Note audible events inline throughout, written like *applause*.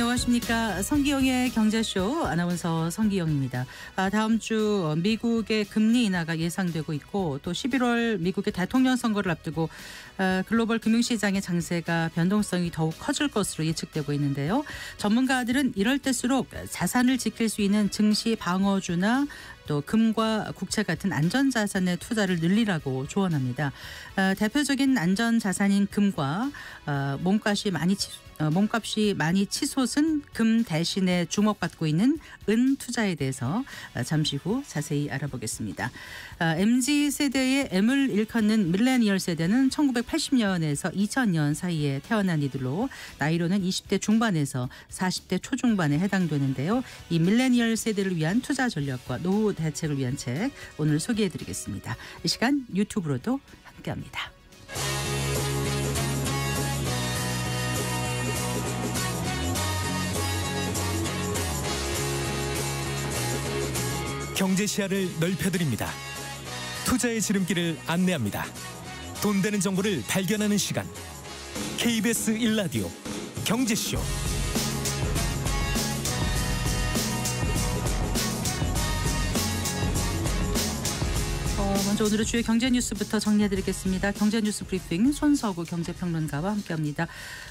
안녕하십니까. 성기영의 경제쇼 아나운서 성기영입니다. 아, 다음 주 미국의 금리 인하가 예상되고 있고 또 11월 미국의 대통령 선거를 앞두고 아, 글로벌 금융시장의 장세가 변동성이 더욱 커질 것으로 예측되고 있는데요. 전문가들은 이럴 때수록 자산을 지킬 수 있는 증시 방어주나 또 금과 국채 같은 안전 자산의 투자를 늘리라고 조언합니다. 아, 대표적인 안전 자산인 금과 아, 몸값이 많이 치, 어, 몸값이 많이 치솟은 금 대신에 주목받고 있는 은 투자에 대해서 아, 잠시 후 자세히 알아보겠습니다. 아, MZ 세대의 M을 일컫는 밀레니얼 세대는 1980년에서 2000년 사이에 태어난 이들로 나이로는 20대 중반에서 40대 초중반에 해당되는데요. 이 밀레니얼 세대를 위한 투자 전략과 노후 대책을 위한 책 오늘 소개해드리겠습니다. 이 시간 유튜브로도 함께합니다. 경제 시야를 넓혀드립니다. 투자의 지름길을 안내합니다. 돈 되는 정보를 발견하는 시간. KBS 1라디오 경제쇼. 먼저 오늘의 주요 경제 뉴스부터 정리해드리겠습니다. 경제 뉴스 브리핑 손서구 경제평론가와 함께합니다.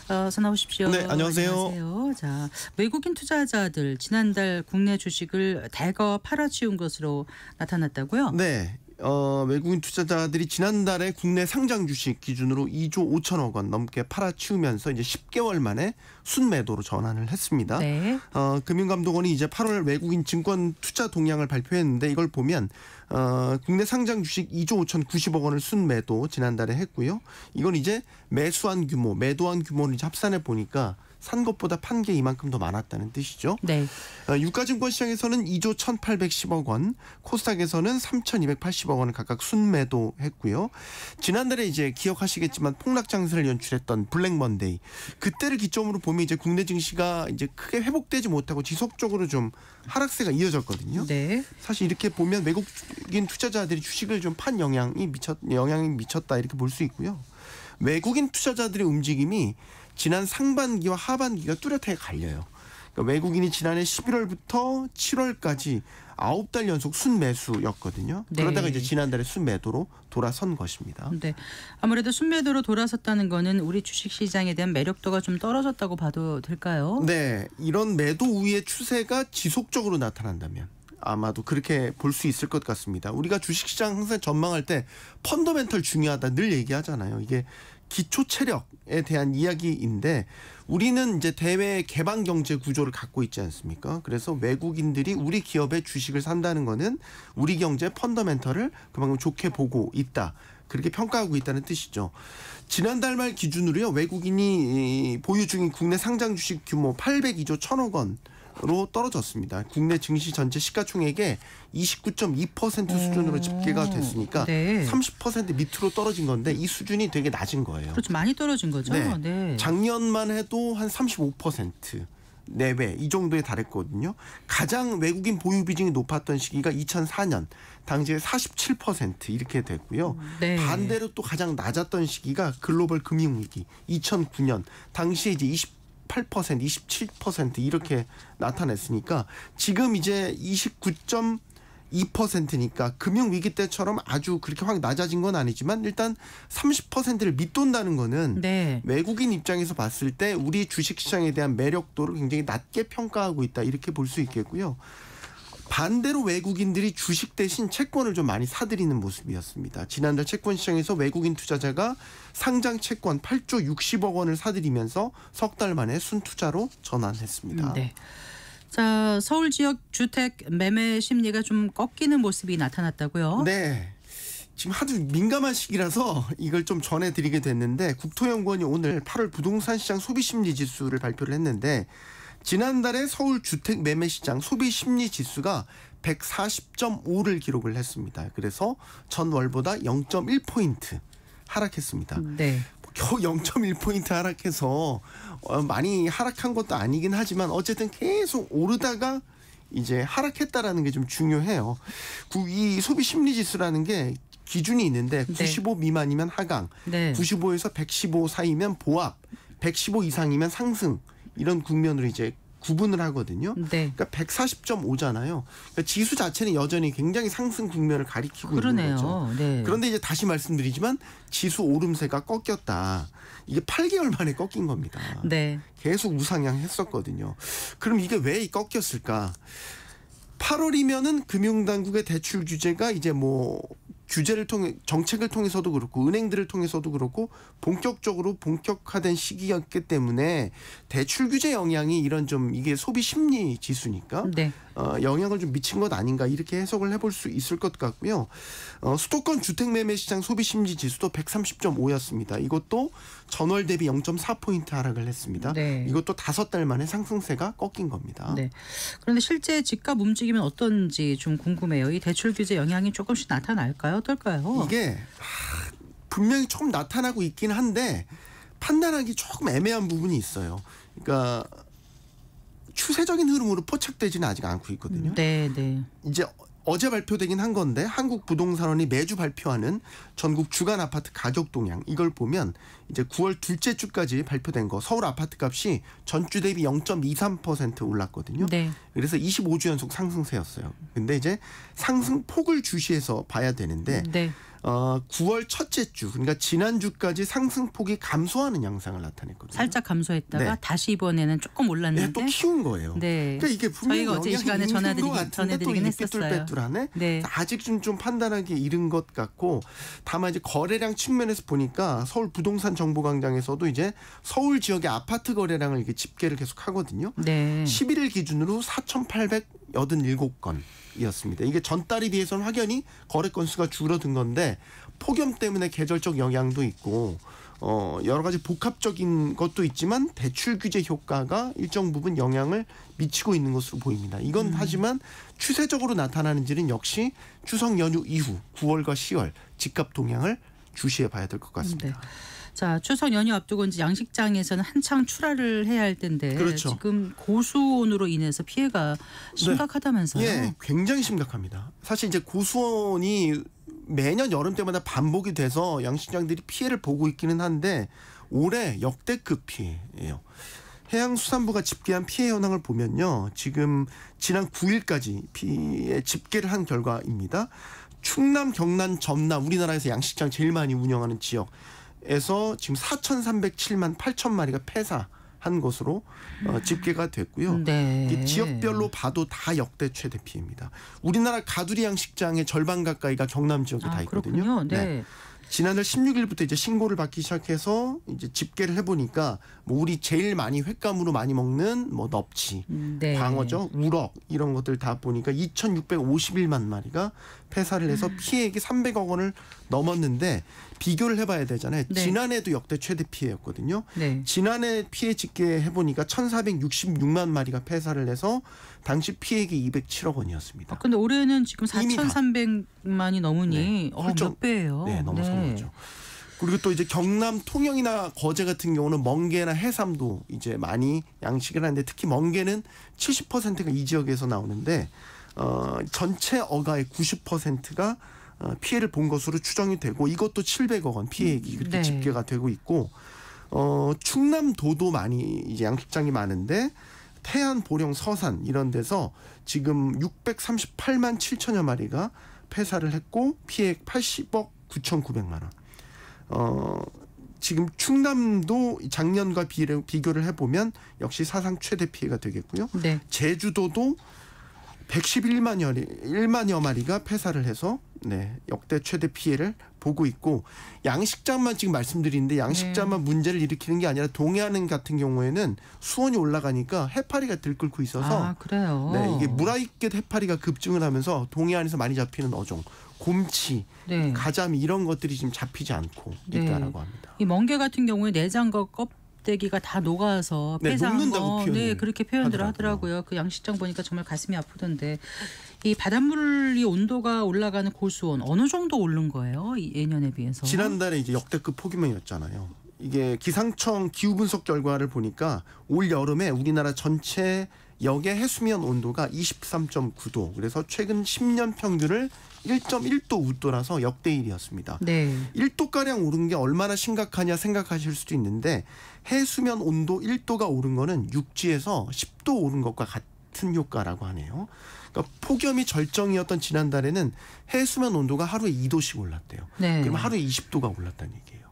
어, 어서 나오십시오. 네, 안녕하세요. 안녕하세요. 자, 외국인 투자자들 지난달 국내 주식을 대거 팔아치운 것으로 나타났다고요? 네. 어, 외국인 투자자들이 지난달에 국내 상장 주식 기준으로 2조 5천억 원 넘게 팔아치우면서 이제 10개월 만에 순매도로 전환을 했습니다. 네. 어, 금융감독원이 이제 8월 외국인 증권 투자 동향을 발표했는데 이걸 보면 어, 국내 상장 주식 2조 5,090억 원을 순매도 지난달에 했고요. 이건 이제 매수한 규모, 매도한 규모를 이제 합산해 보니까 산 것보다 판 게 이만큼 더 많았다는 뜻이죠. 네. 어, 유가증권 시장에서는 2조 1,810억 원, 코스닥에서는 3,280억 원을 각각 순매도했고요. 지난달에 이제 기억하시겠지만 폭락 장세를 연출했던 Black Monday 그때를 기점으로 보면 이제 국내 증시가 이제 크게 회복되지 못하고 지속적으로 좀 하락세가 이어졌거든요. 네. 사실 이렇게 보면 외국인 투자자들이 주식을 좀 판 영향이 미쳤 영향이 미쳤다 이렇게 볼 수 있고요. 외국인 투자자들의 움직임이 지난 상반기와 하반기가 뚜렷하게 갈려요. 그러니까 외국인이 지난해 11월부터 7월까지 9달 연속 순매수였거든요. 네. 그러다가 이제 지난달에 순매도로 돌아선 것입니다. 네. 아무래도 순매도로 돌아섰다는 거는 우리 주식 시장에 대한 매력도가 좀 떨어졌다고 봐도 될까요? 네, 이런 매도 우위의 추세가 지속적으로 나타난다면 아마도 그렇게 볼 수 있을 것 같습니다. 우리가 주식시장 항상 전망할 때 펀더멘털 중요하다 늘 얘기하잖아요. 이게 기초 체력에 대한 이야기인데 우리는 이제 대외 개방 경제 구조를 갖고 있지 않습니까? 그래서 외국인들이 우리 기업의 주식을 산다는 거는 우리 경제 펀더멘털을 그만큼 좋게 보고 있다. 그렇게 평가하고 있다는 뜻이죠. 지난달 말 기준으로요. 외국인이 보유 중인 국내 상장 주식 규모 802조 1천억 원으 로 떨어졌습니다. 국내 증시 전체 시가총액의 29.2% 수준으로 집계가 됐으니까 네. 30% 밑으로 떨어진 건데 이 수준이 되게 낮은 거예요. 그렇죠. 많이 떨어진 거죠. 네. 작년만 해도 한 35% 내외 이 정도에 달했거든요. 가장 외국인 보유 비중이 높았던 시기가 2004년 당시에 47% 이렇게 됐고요. 네. 반대로 또 가장 낮았던 시기가 글로벌 금융 위기 2009년 당시에 이제 28% 27% 이렇게 나타냈으니까 지금 이제 29. 2%니까 금융 위기 때처럼 아주 그렇게 확 낮아진 건 아니지만 일단 30%를 밑돈다는 거는 네. 외국인 입장에서 봤을 때 우리 주식 시장에 대한 매력도를 굉장히 낮게 평가하고 있다 이렇게 볼 수 있겠고요. 반대로 외국인들이 주식 대신 채권을 좀 많이 사들이는 모습이었습니다. 지난달 채권 시장에서 외국인 투자자가 상장 채권 8조 60억 원을 사들이면서 석 달 만에 순투자로 전환했습니다. 네. 자, 서울 지역 주택 매매 심리가 좀 꺾이는 모습이 나타났다고요? 네. 지금 하도 민감한 시기라서 이걸 좀 전해드리게 됐는데 국토연구원이 오늘 8월 부동산 시장 소비 심리 지수를 발표를 했는데 지난달에 서울 주택 매매 시장 소비 심리 지수가 140.5를 기록을 했습니다. 그래서 전월보다 0.1포인트 하락했습니다. 네. 겨우 0.1포인트 하락해서 어, 많이 하락한 것도 아니긴 하지만 어쨌든 계속 오르다가 이제 하락했다라는 게 좀 중요해요. 구- 이 소비 심리 지수라는 게 기준이 있는데 95 미만이면 하강, 네. 95에서 115 사이면 보합, 115 이상이면 상승 이런 국면으로 이제 구분을 하거든요. 네. 그러니까 140.5잖아요. 그러니까 지수 자체는 여전히 굉장히 상승 국면을 가리키고 있는 거죠. 그러네요. 네. 그런데 이제 다시 말씀드리지만 지수 오름세가 꺾였다. 이게 8개월 만에 꺾인 겁니다. 네. 계속 우상향 했었거든요. 그럼 이게 왜 꺾였을까? 8월이면은 금융당국의 대출 규제가 이제 뭐 규제를 통해 정책을 통해서도 그렇고 은행들을 통해서도 그렇고 본격적으로 본격화된 시기였기 때문에 대출 규제 영향이 이런 좀 이게 소비 심리 지수니까 네. 어, 영향을 좀 미친 것 아닌가 이렇게 해석을 해볼 수 있을 것 같고요. 어, 수도권 주택 매매 시장 소비 심리 지수도 130.5였습니다. 이것도 전월 대비 0.4 포인트 하락을 했습니다. 네. 이것도 다섯 달 만에 상승세가 꺾인 겁니다. 네. 그런데 실제 집값 움직이면 어떤지 좀 궁금해요. 이 대출 규제 영향이 조금씩 나타날까요? 어떨까요? 이게 하, 분명히 조금 나타나고 있긴 한데 판단하기 조금 애매한 부분이 있어요. 그러니까 추세적인 흐름으로 포착되지는 아직 않고 있거든요. 네, 네. 이제 어제 발표되긴 한 건데 한국 부동산원이 매주 발표하는 전국 주간 아파트 가격 동향 이걸 보면 이제 9월 둘째 주까지 발표된 거 서울 아파트 값이 전주 대비 0.23% 올랐거든요. 네. 그래서 25주 연속 상승세였어요. 근데 이제 상승 폭을 주시해서 봐야 되는데 네. 어 9월 첫째 주 그러니까 지난 주까지 상승 폭이 감소하는 양상을 나타냈거든요. 살짝 감소했다가 네. 다시 이번에는 조금 네, 올랐는데 또 키운 거예요. 네. 그러니까 이게 분명히 저희가 어제 시간에 전화드리긴- 것 같은데 전해드리긴 또 했었어요. 삐뚤빼뚤하네. 네. 아직 좀, 좀 판단하기 이른 것 같고 다만 이제 거래량 측면에서 보니까 서울 부동산 정보광장에서도 이제 서울 지역의 아파트 거래량을 이렇게 집계를 계속 하거든요. 네. 11일 기준으로 4,887건이었습니다. 이게 전달에 비해서는 확연히 거래 건수가 줄어든 건데 폭염 때문에 계절적 영향도 있고 어 여러 가지 복합적인 것도 있지만 대출 규제 효과가 일정 부분 영향을 미치고 있는 것으로 보입니다. 이건 음. 하지만 추세적으로 나타나는지는 역시 추석 연휴 이후 9월과 10월 집값 동향을 주시해 봐야 될 것 같습니다. 네. 자 추석 연휴 앞두고 이제 양식장에서는 한창 출하를 해야 할 텐데 그렇죠. 지금 고수온으로 인해서 피해가 심각하다면서요? 예, 굉장히 심각합니다. 사실 이제 고수원이 매년 여름 때마다 반복이 돼서 양식장들이 피해를 보고 있기는 한데 올해 역대급 피해예요. 해양수산부가 집계한 피해 현황을 보면요. 지금 지난 9일까지 피해 집계를 한 결과입니다. 충남, 경남, 전남 우리나라에서 양식장 제일 많이 운영하는 지역 에서 지금 4,307만 8천 마리가 폐사한 것으로 어, 집계가 됐고요. 네. 이 지역별로 봐도 다 역대 최대 피해입니다. 우리나라 가두리 양식장의 절반 가까이가 경남 지역에 다 아, 있거든요. 그렇군요. 네. 지난달 16일부터 이제 신고를 받기 시작해서 이제 집계를 해보니까 뭐 우리 제일 많이 횟감으로 많이 먹는 뭐 넙치, 네. 광어죠, 우럭 이런 것들 다 보니까 2,651만 마리가 폐사를 해서 피해액이 300억 원을 넘었는데 비교를 해봐야 되잖아요. 네. 지난해도 역대 최대 피해였거든요. 네. 지난해 피해 집계 해보니까 1,466만 마리가 폐사를 해서 당시 피해액이 207억 원이었습니다. 아, 근데 올해는 지금 이미 다- 4,300만이 넘으니 네, 어, 몇 배예요? 네, 넘어선 거죠. 그리고 또 이제 경남 통영이나 거제 같은 경우는 멍게나 해삼도 이제 많이 양식을 하는데 특히 멍게는 70%가 이 지역에서 나오는데 어, 전체 어가의 90%가 어, 피해를 본 것으로 추정이 되고 이것도 700억 원 피해액이 그렇게 네. 집계가 되고 있고 어, 충남도도 많이 이제 양식장이 많은데 태안, 보령, 서산 이런 데서 지금 638만 7천여 마리가 폐사를 했고 피해액 80억 9,900만 원. 어, 지금 충남도 작년과 비교를 해보면 역시 사상 최대 피해가 되겠고요. 네. 제주도도 111만여 1만여 마리가 폐사를 해서 네, 역대 최대 피해를 보고 있고 양식장만 지금 말씀드리는데 양식장만 문제를 일으키는 게 아니라 동해안 같은 경우에는 수온이 올라가니까 해파리가 들끓고 있어서 아 그래요. 네, 이게 무라이켓 해파리가 급증을 하면서 동해안에서 많이 잡히는 어종, 곰치, 네. 가자미 이런 것들이 지금 잡히지 않고 네. 있다라고 합니다. 이 멍게 같은 경우에 내장과 껍데기가 다 녹아서 네, 폐사한 녹는다고 거, 네 그렇게 표현들 하더라고요. 하더라고요. 그 양식장 보니까 정말 가슴이 아프던데 이 바닷물이 온도가 올라가는 고수온 어느 정도 오른 거예요? 이 예년에 비해서? 지난달에 이제 역대급 폭염이었잖아요. 이게 기상청 기후 분석 결과를 보니까 올 여름에 우리나라 전체 역의 해수면 온도가 23.9도. 그래서 최근 10년 평균을 1.1도 웃도라서 역대 1위였습니다. 네. 1도 가량 오른 게 얼마나 심각하냐 생각하실 수도 있는데 해수면 온도 1도가 오른 거는 육지에서 10도 오른 것과 같은 효과라고 하네요. 그러니까 폭염이 절정이었던 지난달에는 해수면 온도가 하루에 2도씩 올랐대요. 네. 그러면 하루에 20도가 올랐다는 얘기예요.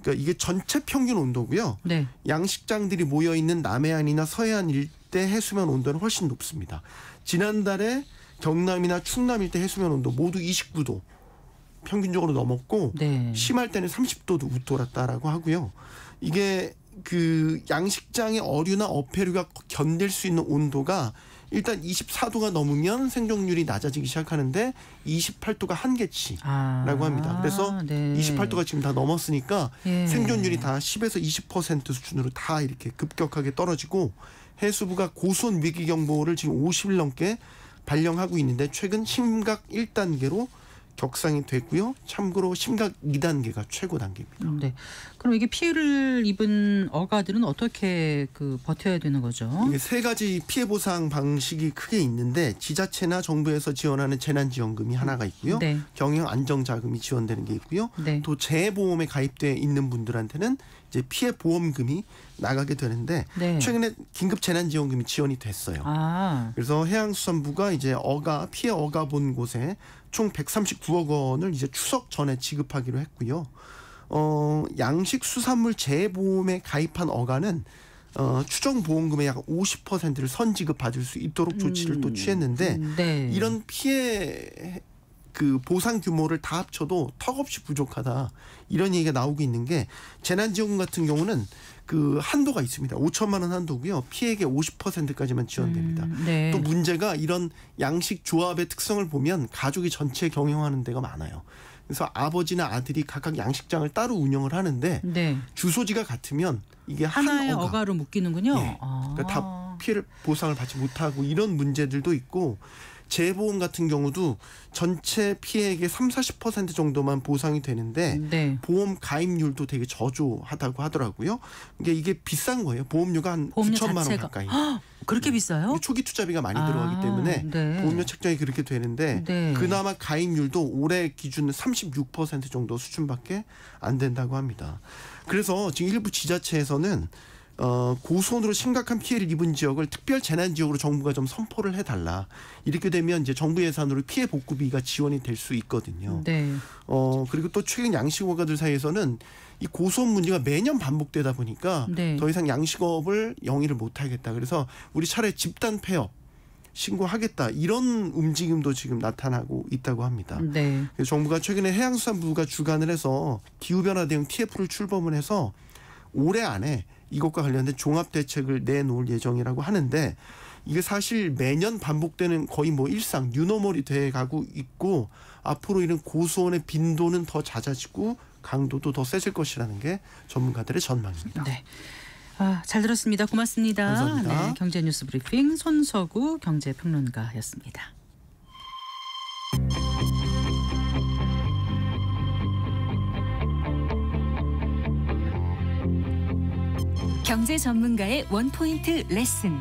그러니까 이게 전체 평균 온도고요. 네. 양식장들이 모여 있는 남해안이나 서해안 일대 해수면 온도는 훨씬 높습니다. 지난달에 경남이나 충남 일대 해수면 온도 모두 29도 평균적으로 넘었고 네. 심할 때는 30도도 웃돌았다라고 하고요. 이게 그 양식장의 어류나 어패류가 견딜 수 있는 온도가 일단 24도가 넘으면 생존율이 낮아지기 시작하는데 28도가 한계치. 아. 라고 합니다. 그래서 네. 28도가 지금 다 넘었으니까 예. 생존율이 다 10에서 20% 수준으로 다 이렇게 급격하게 떨어지고 해수부가 고수온 위기 경보를 지금 50일 넘게 발령하고 있는데 최근 심각 1단계로 격상이 됐고요. 참고로 심각 2단계가 최고 단계입니다. 음, 네. 그럼 이게 피해를 입은 어가들은 어떻게 그 버텨야 되는 거죠? 이게 세 가지 피해 보상 방식이 크게 있는데 지자체나 정부에서 지원하는 재난지원금이 하나가 있고요. 네. 경영 안정 자금이 지원되는 게 있고요. 네. 또 재보험에 가입돼 있는 분들한테는 이제 피해 보험금이 나가게 되는데 네. 최근에 긴급 재난지원금이 지원이 됐어요. 아. 그래서 해양수산부가 이제 어가 피해 어가 본 곳에 총 139억 원을 이제 추석 전에 지급하기로 했고요. 어, 양식 수산물 재보험에 가입한 어가는 어, 추정 보험금의 약 50%를 선지급 받을 수 있도록 조치를 또 취했는데 음, 네. 이런 피해 그 보상 규모를 다 합쳐도 턱없이 부족하다 이런 얘기가 나오고 있는 게 재난지원금 같은 경우는 그 한도가 있습니다. 5천만 원 한도고요. 피해액의 50%까지만 지원됩니다. 음, 네. 또 문제가 이런 양식 조합의 특성을 보면 가족이 전체 경영하는 데가 많아요. 그래서 아버지나 아들이 각각 양식장을 따로 운영을 하는데 네. 주소지가 같으면 이게 한 하나의 어가. 로 묶이는군요. 예. 아. 그러니까 다 피해를 보상을 받지 못하고 이런 문제들도 있고 재보험 같은 경우도 전체 피해액의 3, 40% 정도만 보상이 되는데 네. 보험 가입률도 되게 저조하다고 하더라고요. 이게 이게 비싼 거예요. 보험료가 한 보험료 9천만 원 자체가 가까이. 그렇게 비싸요? 이게 초기 투자비가 많이 아, 들어가기 때문에 네. 보험료 책정이 그렇게 되는데 네. 그나마 가입률도 올해 기준 36% 정도 수준밖에 안 된다고 합니다. 그래서 지금 일부 지자체에서는 어, 고수온으로 심각한 피해를 입은 지역을 특별 재난 지역으로 정부가 좀 선포를 해달라. 이렇게 되면 이제 정부 예산으로 피해 복구비가 지원이 될 수 있거든요. 네. 어 그리고 또 최근 양식업가들 사이에서는 이 고소한 문제가 매년 반복되다 보니까 네. 더 이상 양식업을 영위를 못하겠다. 그래서 우리 차라리 집단 폐업 신고하겠다 이런 움직임도 지금 나타나고 있다고 합니다. 네. 그래서 정부가 최근에 해양수산부가 주관을 해서 기후변화 대응 TF를 출범을 해서 올해 안에 이것과 관련된 종합 대책을 내놓을 예정이라고 하는데 이게 사실 매년 반복되는 거의 뭐 일상 뉴노멀이 돼 가고 있고 앞으로 이런 고수온의 빈도는 더 잦아지고 강도도 더 세질 것이라는 게 전문가들의 전망입니다. 네. 아, 잘 들었습니다. 고맙습니다. 감사합니다. 네, 경제 뉴스 브리핑 손서구 경제평론가였습니다. 경제 전문가의 원포인트 레슨.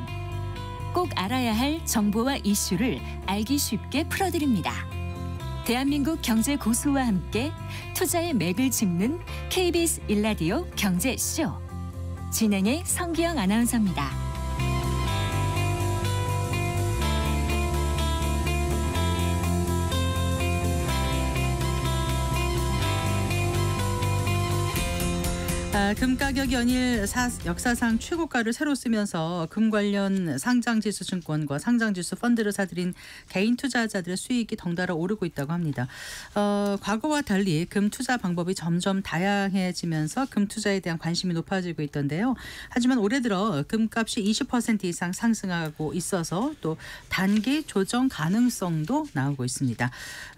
꼭 알아야 할 정보와 이슈를 알기 쉽게 풀어드립니다. 대한민국 경제 고수와 함께 투자의 맥을 짚는 KBS 일라디오 경제쇼. 진행의 성기영 아나운서입니다. 아, 금 가격 연일 사, 역사상 최고가를 새로 쓰면서 금 관련 상장지수 증권과 상장지수 펀드를 사들인 개인 투자자들의 수익이 덩달아 오르고 있다고 합니다. 어, 과거와 달리 금 투자 방법이 점점 다양해지면서 금 투자에 대한 관심이 높아지고 있던데요. 하지만 올해 들어 금값이 20% 이상 상승하고 있어서 또 단기 조정 가능성도 나오고 있습니다.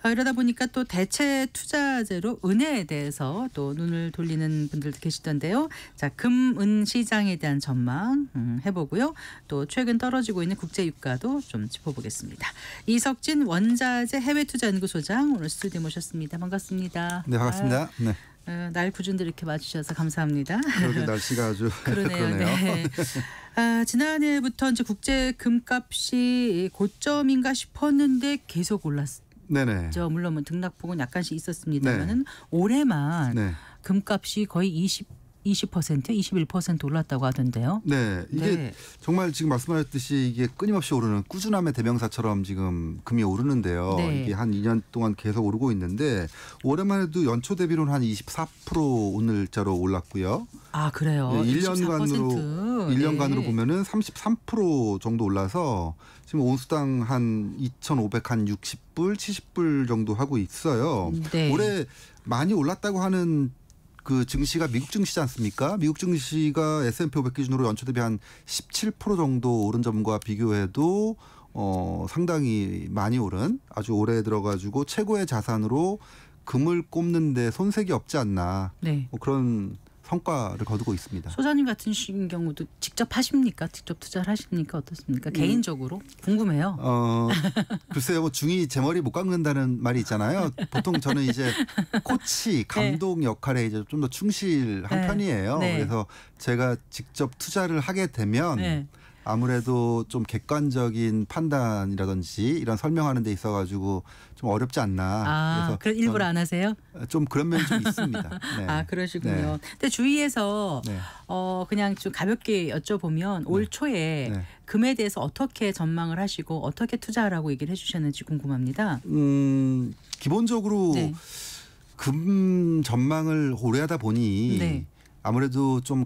어, 이러다 보니까 또 대체 투자제로 은혜에 대해서 또 눈을 돌리는 분들도 계시 던데요. 자, 금은 시장에 대한 전망 음, 해보고요. 또 최근 떨어지고 있는 국제 유가도 좀 짚어보겠습니다. 이석진 원자재 해외투자연구소장 오늘 스튜디오 모셨습니다. 반갑습니다. 네 반갑습니다. 네. 아, 어, 날 구준들 이렇게 와주셔서 감사합니다. 여기 *laughs* 날씨가 아주 *laughs* 그러네요. 그러네요. 네. 아, 지난해부터 이제 국제 금값이 고점인가 싶었는데 계속 올랐 네네. 저 물론 뭐 등락폭은 약간씩 있었습니다만은 올해만 네. 금값이 거의 20 20% 21% 올랐다고 하던데요. 네. 이게 네. 정말 지금 말씀하셨듯이 이게 끊임없이 오르는 꾸준함의 대명사처럼 지금 금이 오르는데요. 네. 이게 한 2년 동안 계속 오르고 있는데 올해만 해도 연초 대비로는 한 24% 오늘자로 올랐고요. 아 그래요. 네, 1년간으로 24%. 1년간으로 네. 보면은 33% 정도 올라서 지금 온수당 한 2,500한 60불, 70불 정도 하고 있어요. 네. 올해 많이 올랐다고 하는 그 증시가 미국 증시지 않습니까? 미국 증시가 S&P 500 기준으로 연초 대비 한 17% 정도 오른 점과 비교해도 어 상당히 많이 오른 아주 오래 들어가지고 최고의 자산으로 금을 꼽는데 손색이 없지 않나 네. 뭐 그런 성과를 거두고 있습니다. 소장님 같은 신 경우도 직접 하십니까? 직접 투자를 하십니까? 어떻습니까? 음. 개인적으로 궁금해요. 어 글쎄요, 뭐 중이 제 머리 못 깎는다는 말이 있잖아요. 보통 저는 이제 코치 감독 역할에 이제 좀 더 충실한 네. 편이에요. 네. 그래서 제가 직접 투자를 하게 되면 네. 아무래도 좀 객관적인 판단이라든지 이런 설명하는 데 있어 가지고 좀 어렵지 않나. 아, 그래 일부러 안 하세요? 저는 좀 그런 면이 좀 있습니다. *laughs* 네. 아 그러시군요. 네. 근데 주위에서 네. 어 그냥 좀 가볍게 여쭤보면 올 초에 네. 금에 대해서 어떻게 전망을 하시고 어떻게 투자하라고 얘기를 해 주셨는지 궁금합니다. 음, 기본적으로 네. 금 전망을 오래 하다 보니 네. 아무래도 좀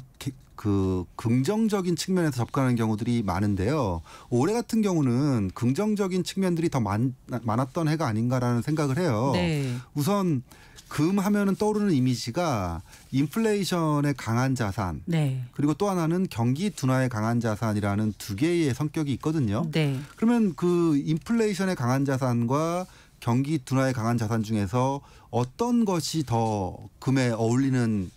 그 긍정적인 측면에서 접근하는 경우들이 많은데요. 올해 같은 경우는 긍정적인 측면들이 더 많, 많았던 해가 아닌가라는 생각을 해요. 네. 우선 금 하면은 떠오르는 이미지가 인플레이션에 강한 자산 네. 그리고 또 하나는 경기 둔화에 강한 자산이라는 두 개의 성격이 있거든요. 네. 그러면 그 인플레이션에 강한 자산과 경기 둔화에 강한 자산 중에서 어떤 것이 더 금에 어울리는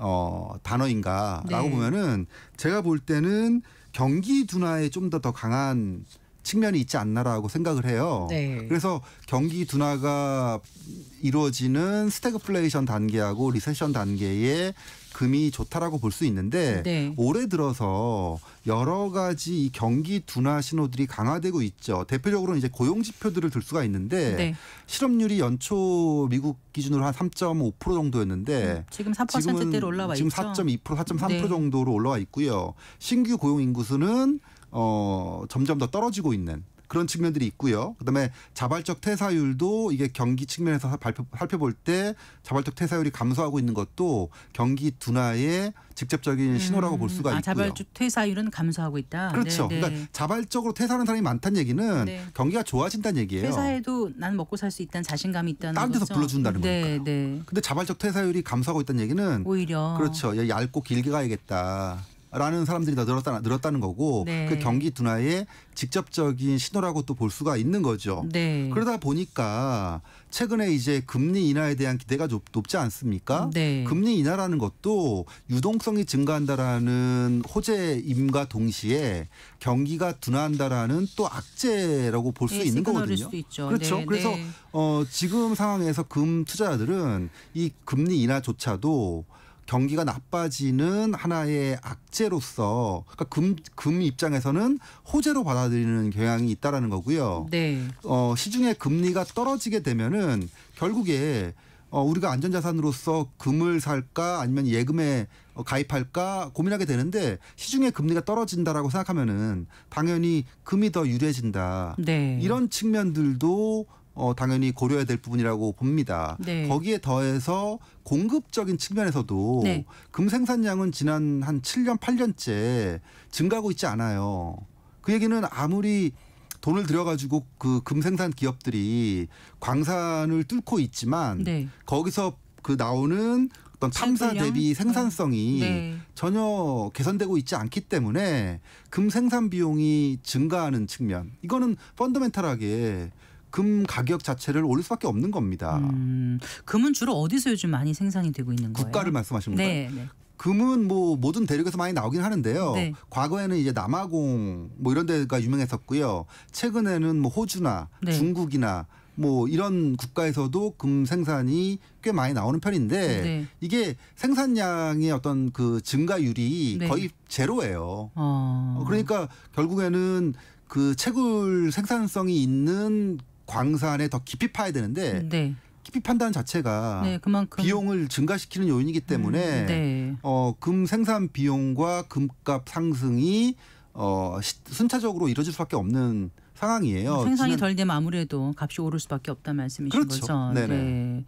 어 단어인가라고 네. 보면은 제가 볼 때는 경기 둔화에 좀더더 강한 측면이 있지 않나라고 생각을 해요. 네. 그래서 경기 둔화가 이루어지는 스태그플레이션 단계하고 recession 단계에 금이 좋다라고 볼 수 있는데 네. 올해 들어서 여러 가지 이 경기 둔화 신호들이 강화되고 있죠. 대표적으로는 이제 고용 지표들을 들 수가 있는데 네. 실업률이 연초 미국 기준으로 한 3.5% 정도였는데 지금 4%대로 올라와 지금 있죠. 4.2% 4.3% 네. 정도로 올라와 있고요. 신규 고용 인구수는 어 점점 더 떨어지고 있는 그런 측면들이 있고요. 그다음에 자발적 퇴사율도 이게 경기 측면에서 발표, 살펴볼 때 자발적 퇴사율이 감소하고 있는 것도 경기 둔화의 직접적인 신호라고 볼 수가 아, 있고요. 자발적 퇴사율은 감소하고 있다. 그렇죠. 네, 네. 그러니까 자발적으로 퇴사하는 사람이 많다는 얘기는 네. 경기가 좋아진다는 얘기예요. 회사에도 난 먹고 살 수 있다는 자신감이 있다는 다른 데서 거죠. 불러준다는 네, 거니까요. 네. 근데 자발적 퇴사율이 감소하고 있다는 얘기는 오히려 그렇죠. 야, 얇고 길게 가야겠다. 라는 사람들이 더 늘었다, 늘었다는 거고 네. 그 경기 둔화의 직접적인 신호라고 또 볼 수가 있는 거죠. 네. 그러다 보니까 최근에 이제 금리 인하에 대한 기대가 높, 높지 않습니까? 네. 금리 인하라는 것도 유동성이 증가한다라는 호재임과 동시에 경기가 둔화한다라는 또 악재라고 볼수 예, 있는 거거든요. 그렇죠. 네, 그래서 네. 어, 지금 상황에서 금 투자자들은 이 금리 인하조차도 경기가 나빠지는 하나의 악재로서 그러니까 금, 금 입장에서는 호재로 받아들이는 경향이 있다라는 거고요. 네. 어, 시중에 금리가 떨어지게 되면은 결국에 어, 우리가 안전자산으로서 금을 살까 아니면 예금에 어, 가입할까 고민하게 되는데 시중에 금리가 떨어진다라고 생각하면은 당연히 금이 더 유리해진다. 네. 이런 측면들도 어, 당연히 고려해야 될 부분이라고 봅니다. 네. 거기에 더해서 공급적인 측면에서도 네. 금 생산량은 지난 한 7년, 8년째 증가하고 있지 않아요. 그 얘기는 아무리 돈을 들여가지고 그 금 생산 기업들이 광산을 뚫고 있지만 네. 거기서 그 나오는 어떤 탐사? 대비 생산성이 네. 전혀 개선되고 있지 않기 때문에 금 생산 비용이 증가하는 측면 이거는 펀더멘탈하게 금 가격 자체를 올릴 수밖에 없는 겁니다. 음, 금은 주로 어디서 요즘 많이 생산이 되고 있는 거예요? 국가를 말씀하시는 거예요? 네, 네. 금은 뭐 모든 대륙에서 많이 나오긴 하는데요. 네. 과거에는 이제 남아공 뭐 이런 데가 유명했었고요. 최근에는 뭐 호주나 네. 중국이나 뭐 이런 국가에서도 금 생산이 꽤 많이 나오는 편인데 네. 이게 생산량의 어떤 그 증가율이 네. 거의 제로예요. 어. 어, 그러니까 결국에는 그 채굴 생산성이 있는 광산에 더 깊이 파야 되는데 네. 깊이 판다는 자체가 네, 비용을 증가시키는 요인이기 때문에 음, 네. 어, 금 생산 비용과 금값 상승이 어, 시- 순차적으로 이루어질 수밖에 없는 상황이에요. 생산이 지난- 덜 되면 아무래도 값이 오를 수밖에 없다는 말씀이신 그렇죠. 거죠. 네네. 네.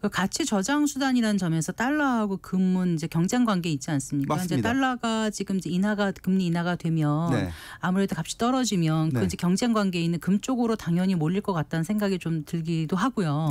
그 가치 저장 수단이라는 점에서 달러하고 금은 이제 경쟁 관계 있지 않습니까? 이제 맞습니다. 달러가 지금 이제 인하가 금리 인하가 되면 네. 아무래도 값이 떨어지면 그 네. 이제 경쟁 관계에 있는 금 쪽으로 당연히 몰릴 것 같다는 생각이 좀 들기도 하고요.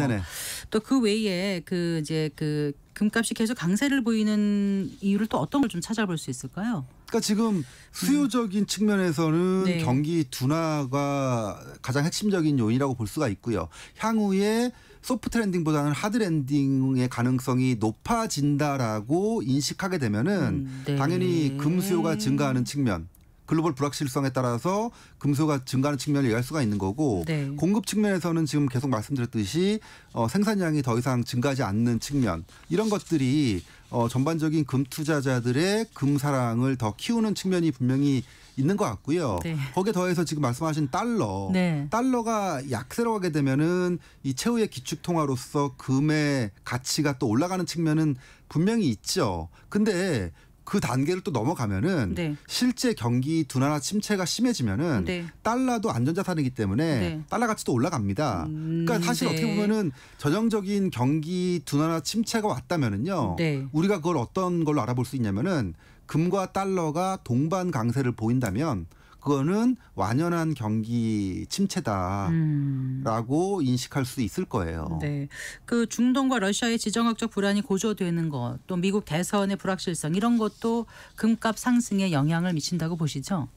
또 그 외에 그 이제 그 금값이 계속 강세를 보이는 이유를 또 어떤 걸 좀 찾아볼 수 있을까요? 그러니까 지금 수요적인 측면에서는 네. 경기 둔화가 가장 핵심적인 요인이라고 볼 수가 있고요. 향후에 소프트 랜딩보다는 하드 랜딩의 가능성이 높아진다라고 인식하게 되면은 음, 네. 당연히 금 수요가 증가하는 측면 글로벌 불확실성에 따라서 금수요가 증가하는 측면을 얘기할 수가 있는 거고 네. 공급 측면에서는 지금 계속 말씀드렸듯이 어, 생산량이 더 이상 증가하지 않는 측면 이런 것들이 어, 전반적인 금 투자자들의 금 사랑을 더 키우는 측면이 분명히 있는 것 같고요. 네. 거기에 더해서 지금 말씀하신 달러, 네. 달러가 약세로 가게 되면은 이 최후의 기축 통화로서 금의 가치가 또 올라가는 측면은 분명히 있죠. 근데 그 단계를 또 넘어가면은 네. 실제 경기 둔화나 침체가 심해지면은 네. 달러도 안전자산이기 때문에 네. 달러 가치도 올라갑니다. 음, 그러니까 사실 네. 어떻게 보면은 전형적인 경기 둔화나 침체가 왔다면은요. 네. 우리가 그걸 어떤 걸로 알아볼 수 있냐면은 금과 달러가 동반 강세를 보인다면 그거는 완연한 경기 침체다라고 음. 인식할 수 있을 거예요. 네. 그 중동과 러시아의 지정학적 불안이 고조되는 것, 또 미국 대선의 불확실성 이런 것도 금값 상승에 영향을 미친다고 보시죠?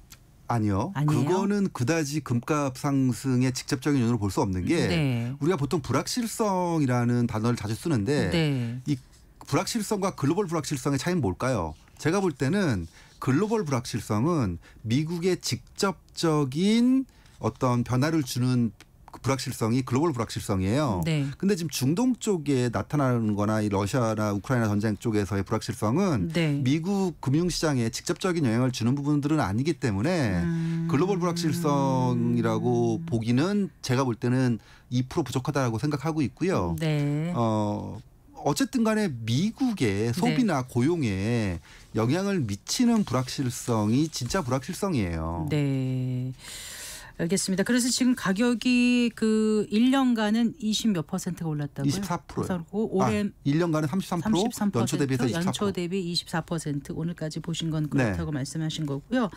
아니요. 아니에요? 그거는 그다지 금값 상승의 직접적인 요인으로 볼 수 없는 게 네. 우리가 보통 불확실성이라는 단어를 자주 쓰는데 네. 이 불확실성과 글로벌 불확실성의 차이는 뭘까요? 제가 볼 때는 글로벌 불확실성은 미국의 직접적인 어떤 변화를 주는 그 불확실성이 글로벌 불확실성이에요. 네. 근데 지금 중동 쪽에 나타나는 거나 이 러시아나 우크라이나 전쟁 쪽에서의 불확실성은 네. 미국 금융시장에 직접적인 영향을 주는 부분들은 아니기 때문에 음. 글로벌 불확실성이라고 보기는 제가 볼 때는 2% 부족하다고 생각하고 있고요. 네. 어 어쨌든 간에 미국의 소비나 고용에 영향을 미치는 불확실성이 진짜 불확실성이에요. 네. 알겠습니다. 그래서 지금 가격이 그 1년간은 20 몇 퍼센트가 올랐다고요? 24%요. 그래서 올해 아, 1년간에 33%, 33% 연초 대비해서 24%. 연초 대비 24% 오늘까지 보신 건 네. 그렇다고 말씀하신 거고요.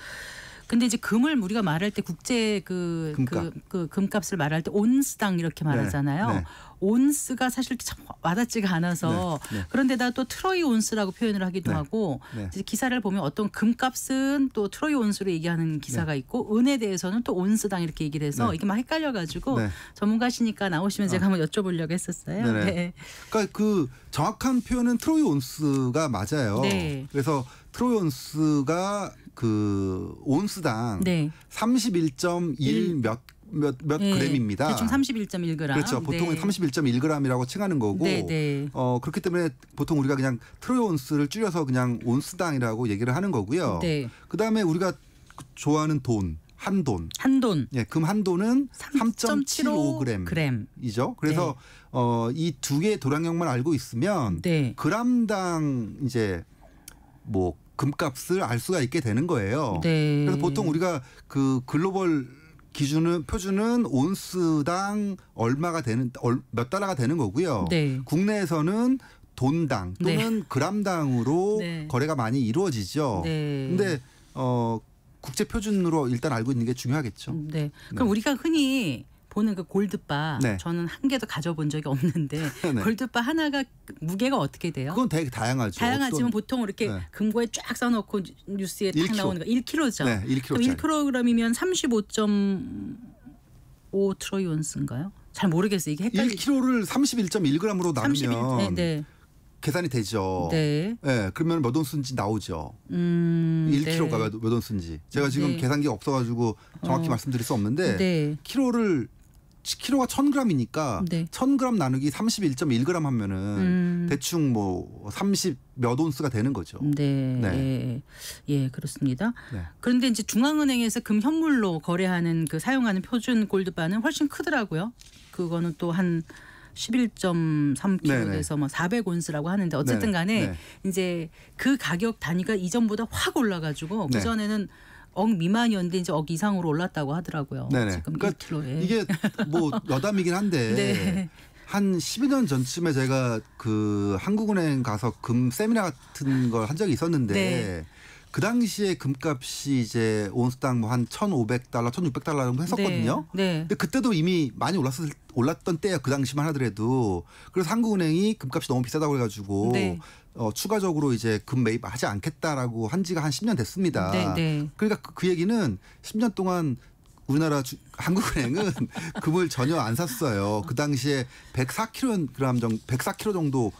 근데 이제 금을 우리가 말할 때 국제 그, 금값. 그, 그 금값을 말할 때 온스당 이렇게 말하잖아요. 네. 온스가 사실 참 와닿지가 않아서 네. 네. 그런데다 또 트로이 온스라고 표현을 하기도 네. 하고 네. 기사를 보면 어떤 금값은 또 트로이 온스로 얘기하는 기사가 있고 은에 대해서는 또 온스당 이렇게 얘기를 해서 네. 이게 막 헷갈려가지고 네. 전문가시니까 나오시면 제가 한번 여쭤보려고 했었어요. 네. 그러니까 그 정확한 표현은 트로이 온스가 맞아요. 네. 그래서 트로이 온스가 그 온스당 네. 31.1몇 몇 몇 네. 그램입니다. 대충 31.1g. 그렇죠. 보통은 31.1g이라고 칭하는 거고. 네, 네. 어 그렇기 때문에 보통 우리가 그냥 트로이 온스를 줄여서 그냥 온스당이라고 얘기를 하는 거고요. 네. 그다음에 우리가 좋아하는 돈, 한돈. 한돈 예, 금 한돈은 3.75g. 3.75g. 이죠. 그래서 어, 이 두 개의 도량형만 알고 있으면 네. 그람당 이제 뭐 금값을 알 수가 있게 되는 거예요. 네. 그래서 보통 우리가 그 글로벌 기준은 표준은 온스당 얼마가 되는 얼- 몇 달러가 되는 거고요. 네. 국내에서는 돈당 또는 그람당으로 네. 거래가 많이 이루어지죠. 네. 근데 어 국제 표준으로 일단 알고 있는 게 중요하겠죠. 네. 그럼 우리가 흔히 보는 그 골드바 네. 저는 한 개도 가져본 적이 없는데 *laughs* 네. 골드바 하나가 무게가 어떻게 돼요? 그건 되게 다양하죠. 다양하지만 어떤- 보통 이렇게 네. 금고에 쫙 써놓고 뉴스에 딱 1kg. 나오는 거 1kg죠. 네, 1kg 그럼 짜리. 1kg이면 35.5 트로이 온스인가요? 잘 모르겠어요. 이게 헷갈리. 1kg를 31.1g으로 나누면 31. 네, 네. 계산이 되죠. 네. 예, 그러면 몇 온스인지 나오죠. 음. 1kg가 네. 몇, 몇 온스인지. 제가 지금 네. 계산기가 없어가지고 정확히 어. 말씀드릴 수 없는데 네. 키로를 키로가 1000g이니까 네. 1000g 나누기 31.1g 하면은 음. 대충 뭐30몇 온스가 되는 거죠. 네. 네. 예. 예, 그렇습니다. 네. 그런데 이제 중앙은행에서 금 현물로 거래하는 그 사용하는 표준 골드바는 훨씬 크더라고요. 그거는 또한 11.3kg에서 뭐 400온스라고 하는데 어쨌든 네네. 간에 네. 이제 그 가격 단위가 이전보다 확 올라가지고 네. 그 전에는 억 미만이었는데 이제 억 이상으로 올랐다고 하더라고요. 네네. 지금 그러니까 1kg에. 이게 뭐 *laughs* 여담이긴 한데 네. 한 12년 전쯤에 제가 그 한국은행 가서 금 세미나 같은 걸 한 적이 있었는데 네. 그 당시에 금값이 이제 온스당 뭐 한 1,500달러, 1,600달러 정도 했었거든요. 네. 네. 근데 그때도 이미 많이 올랐을 올랐던 때야 그 당시만 하더라도 그래서 한국은행이 금값이 너무 비싸다고 해가지고 네. 어, 추가적으로 이제 금 매입하지 않겠다라고 한 지가 한 10년 됐습니다. 네, 네. 그러니까 그, 그 얘기는 10년 동안 우리나라 주, 한국은행은 *laughs* 금을 전혀 안 샀어요. 그 당시에 104kg 정도, 104kg 정도,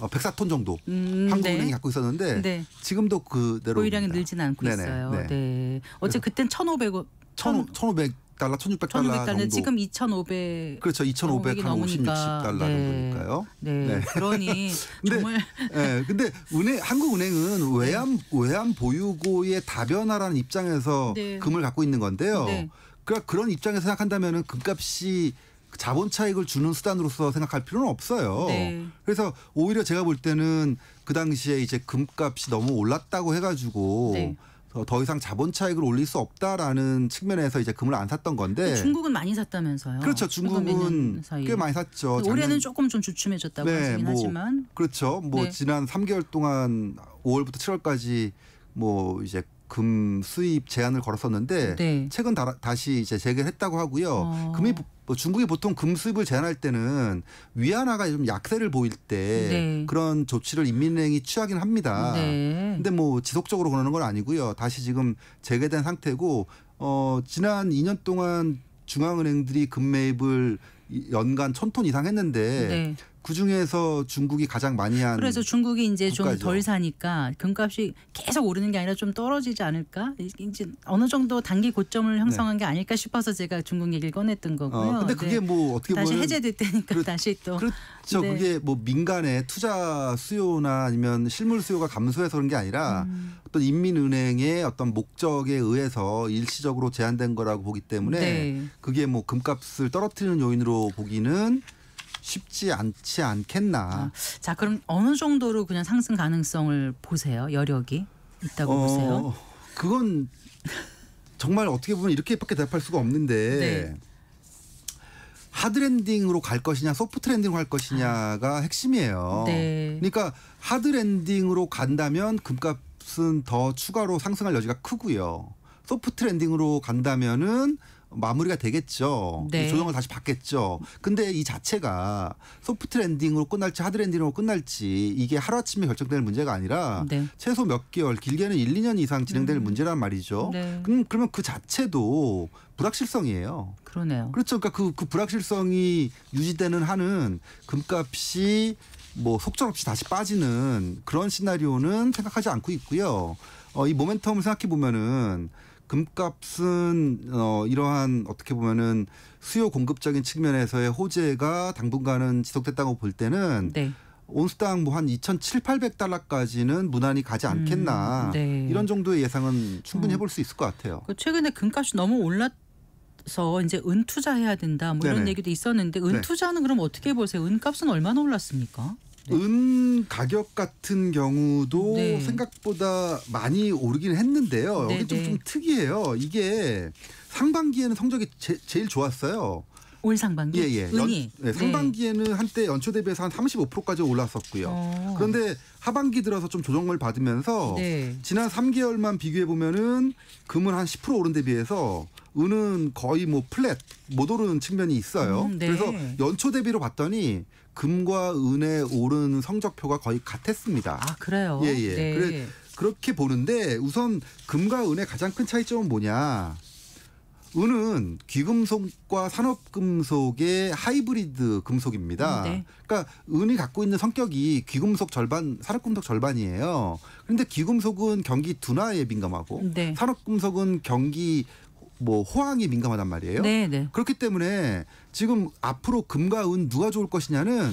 어, 104톤 정도 음, 한국은행이 네. 갖고 있었는데 네. 지금도 그대로 보유량이 늘지는 않고 네네, 있어요. 네. 네. 어제 그땐 1,500원 1,500 달러, 1,600달러 1,600달러 정도. 지금 2,500 그렇죠. 2,500, 한 50, 60달러 정도니까요. 네. 네. 그러니 *laughs* 정말 예, 근데 은행 한국은행은 외환 외환 보유고의 다변화라는 입장에서 네. 금을 갖고 있는 건데요. 네. 그러니까 그런 입장에서 생각한다면은 금값이 자본 차익을 주는 수단으로서 생각할 필요는 없어요. 네. 그래서 오히려 제가 볼 때는 그 당시에 이제 금값이 너무 올랐다고 해가지고 네. 더- 더 이상 자본 차익을 올릴 수 없다라는 측면에서 이제 금을 안 샀던 건데. 중국은 많이 샀다면서요. 네. 그렇죠. 중국은. 꽤 많이 샀죠. 올해는 작년- 조금 좀 주춤해졌다고 하긴 뭐, 하지만 그렇죠. 뭐 네. 지난 3개월 동안 5월부터 7월까지 뭐 이제 금 수입 제한을 걸었었는데 네. 최근 다, 다시 이제 재개했다고 하고요. 어. 금이 보- 뭐 중국이 보통 금 수입을 제한할 때는 위안화가 좀 약세를 보일 때 네. 그런 조치를 인민은행이 취하긴 합니다. 네. 근데 뭐 지속적으로 그러는 건 아니고요. 다시 지금 재개된 상태고 어 지난 2년 동안 중앙은행들이 금 매입을 이- 연간 천 톤 이상 했는데 네. 그 중에서 중국이 가장 많이 한 그래서 중국이 이제 좀. 덜 사니까 금값이 계속 오르는 게 아니라 좀 떨어지지 않을까? 이제 어느 정도 단기 고점을 형성한 게 아닐까 싶어서 제가 중국 얘기를 꺼냈던 거고요. 네. 어, 근데 그게 네. 뭐 어떻게 다시 보면 해제됐다니까 그렇- 다시 또 그렇죠. 네. 그게 뭐 민간의 투자 수요나 아니면 실물 수요가 감소해서 그런 게 아니라 음. 어떤 인민은행의 어떤 목적에 의해서 일시적으로 제한된 거라고 보기 때문에 네. 그게 뭐 금값을 떨어뜨리는 요인으로 보기는 쉽지 않지 않겠나. 아, 자 그럼 어느 정도로 그냥 상승 가능성을 보세요? 여력이 있다고 보세요? 어, 그건 정말 어떻게 보면 이렇게밖에 대답할 수가 없는데 네. 하드랜딩으로 갈 것이냐 소프트랜딩으로 갈 것이냐가 핵심이에요. 네. 그러니까 하드랜딩으로 간다면 금값은 더 추가로 상승할 여지가 크고요. 소프트랜딩으로 간다면은 마무리가 되겠죠. 네. 조정을 다시 받겠죠. 근데 이 자체가 soft landing으로 끝날지 hard landing으로 끝날지 이게 하루아침에 결정될 문제가 아니라 네. 최소 몇 개월, 길게는 1, 2년 이상 진행될 문제란 말이죠. 네. 그럼 그러면 그 자체도 불확실성이에요. 그러네요. 그렇죠. 그러니까 그, 그 불확실성이 유지되는 한은 금값이 뭐 속절없이 다시 빠지는 그런 시나리오는 생각하지 않고 있고요. 어, 이 모멘텀을 생각해 보면은 금값은 어, 이러한 어떻게 보면은 수요 공급적인 측면에서의 호재가 당분간은 지속됐다고 볼 때는 네. 온스당 뭐 한 2,700달러까지는 무난히 가지 않겠나 음, 네. 이런 정도의 예상은 충분히 어. 해볼 수 있을 것 같아요. 그 최근에 금값이 너무 올라서 이제 은 투자해야 된다 뭐 이런 네네. 얘기도 있었는데 은 네. 투자는 그럼 어떻게 보세요? 은값은 얼마나 올랐습니까? 네. 은 가격 같은 경우도 네. 생각보다 많이 오르긴 했는데요. 네, 여기 좀, 네. 좀 특이해요. 이게 상반기에는 성적이 제, 일 좋았어요. 올 상반기 예, 예. 연- 은이 네, 상반기에는 한때 연초 대비해서 한 35%까지 올랐었고요. 어. 그런데 하반기 들어서 좀 조정을 받으면서 네. 지난 3개월만 비교해 보면은 금은 한 10% 오른 데 비해서 은은 거의 뭐 플랫 못 오르는 측면이 있어요. 음, 네. 그래서 연초 대비로 봤더니 금과 은의 오른 성적표가 거의 같았습니다. 아 그래요. 예, 예. 네. 그래- 그렇게 보는데 우선 금과 은의 가장 큰 차이점은 뭐냐? 은은 귀금속과 산업금속의 하이브리드 금속입니다. 음, 네. 그러니까 은이 갖고 있는 성격이 귀금속 절반, 산업금속 절반이에요. 그런데 귀금속은 경기 둔화에 민감하고 네. 산업금속은 경기 뭐 호황이 민감하단 말이에요. 네, 네. 그렇기 때문에 지금 앞으로 금과 은 누가 좋을 것이냐는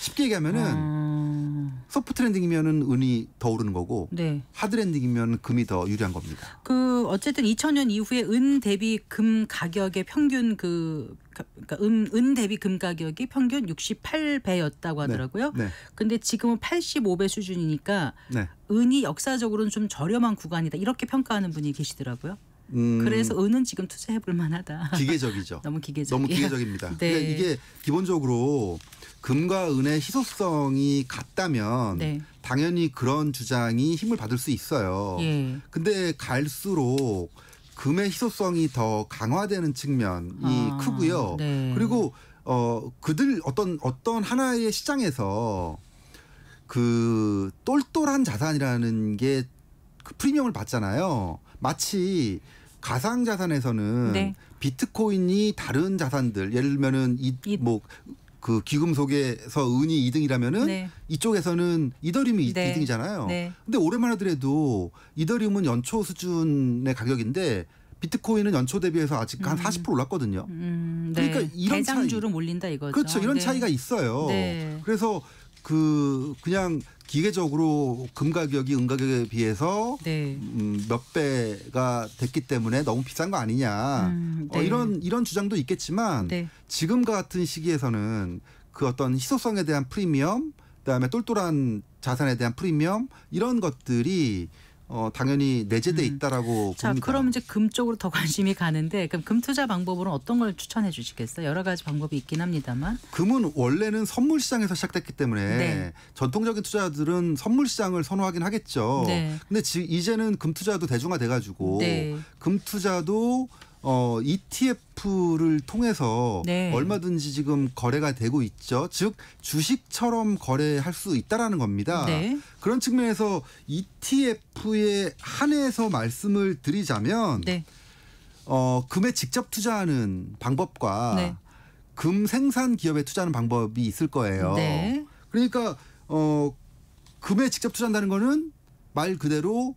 쉽게 얘기하면은 어, 소프트 랜딩이면은 은이 더 오르는 거고 네. 하드 랜딩이면 금이 더 유리한 겁니다. 그 어쨌든 2000년 이후에 은 대비 금 가격의 평균 그 가- 그러니까 은, 은 대비 금 가격이 평균 68배였다고 하더라고요. 네. 근데 지금은 85배 수준이니까 네. 은이 역사적으로는 좀 저렴한 구간이다. 이렇게 평가하는 분이 계시더라고요. 음, 그래서 은은 지금 투자해 볼 만하다. 기계적이죠. *laughs* 너무 기계적이에요. 너무 기계적입니다. 네. 그러니까 이게 기본적으로 금과 은의 희소성이 같다면 네. 당연히 그런 주장이 힘을 받을 수 있어요. 예. 근데 갈수록 금의 희소성이 더 강화되는 측면이 아, 크고요. 네. 그리고 어 그들 어떤 어떤 하나의 시장에서 그 똘똘한 자산이라는 게 그 프리미엄을 받잖아요. 마치 가상 자산에서는 네. 비트코인이 다른 자산들 예를 들면은 이- 이뭐 그 귀금속에서 은이 2등이라면은 네. 이쪽에서는 이더리움이 네. 2등이잖아요. 네. 근데 오랜만 하더라도 이더리움은 연초 수준의 가격인데 비트코인은 연초 대비해서 아직 한40% 올랐거든요. 음, 네. 그러니까 이런 대장주로 몰린다 이거죠. 그렇죠. 이런 네. 차이가 있어요. 네. 그래서 그 그냥 기계적으로 금 가격이 은 가격에 비해서 네. 음, 몇 배가 됐기 때문에 너무 비싼 거 아니냐. 음, 어, 네. 이런 이런 주장도 있겠지만 네. 지금과 같은 시기에서는 그 어떤 희소성에 대한 프리미엄, 그다음에 똘똘한 자산에 대한 프리미엄 이런 것들이 어, 당연히 내재돼 음. 있다라고 자, 봅니다. 그럼 이제 금 쪽으로 더 관심이 가는데 그럼 금 투자 방법으로는 어떤 걸 추천해 주시겠어요? 여러 가지 방법이 있긴 합니다만. 금은 원래는 선물 시장에서 시작됐기 때문에 네. 전통적인 투자들은 선물 시장을 선호하긴 하겠죠. 네. 근데 지, 이제는 금 투자도 대중화돼 가지고 네. 금 투자도 어 ETF를 통해서 네. 얼마든지 지금 거래가 되고 있죠. 즉 주식처럼 거래할 수 있다라는 겁니다. 네. 그런 측면에서 ETF에 한해서 말씀을 드리자면 네. 어, 금에 직접 투자하는 방법과 네. 금 생산 기업에 투자하는 방법이 있을 거예요. 네. 그러니까 어, 금에 직접 투자한다는 거는 말 그대로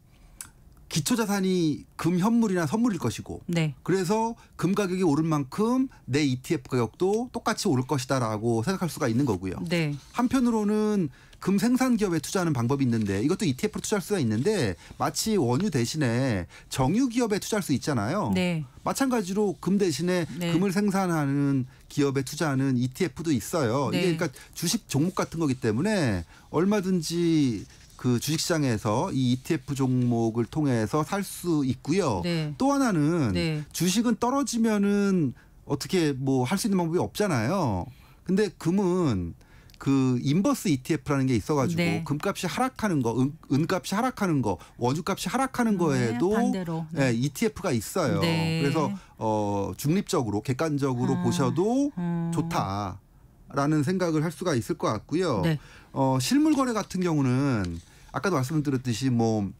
기초 자산이 금 현물이나 선물일 것이고 네. 그래서 금 가격이 오른 만큼 내 ETF 가격도 똑같이 오를 것이다라고 생각할 수가 있는 거고요. 네. 한편으로는 금 생산 기업에 투자하는 방법이 있는데 이것도 ETF로 투자할 수가 있는데 마치 원유 대신에 정유 기업에 투자할 수 있잖아요. 네. 마찬가지로 금 대신에 네. 금을 생산하는 기업에 투자하는 ETF도 있어요. 네. 이게 그러니까 주식 종목 같은 거기 때문에 얼마든지 그 주식시장에서 이 ETF 종목을 통해서 살 수 있고요. 네. 또 하나는 네. 주식은 떨어지면은 어떻게 뭐 할 수 있는 방법이 없잖아요. 근데 금은 그 인버스 ETF라는 게 있어가지고 네. 금값이 하락하는 거, 은, 은값이 하락하는 거, 원유값이 하락하는 거에도 네, 반대로. 네. 예, ETF가 있어요. 네. 그래서 어 중립적으로 객관적으로 음. 보셔도 음. 좋다 라는 생각을 할 수가 있을 것 같고요. 네. 어 실물 거래 같은 경우는 아까도 말씀드렸듯이 뭐뭐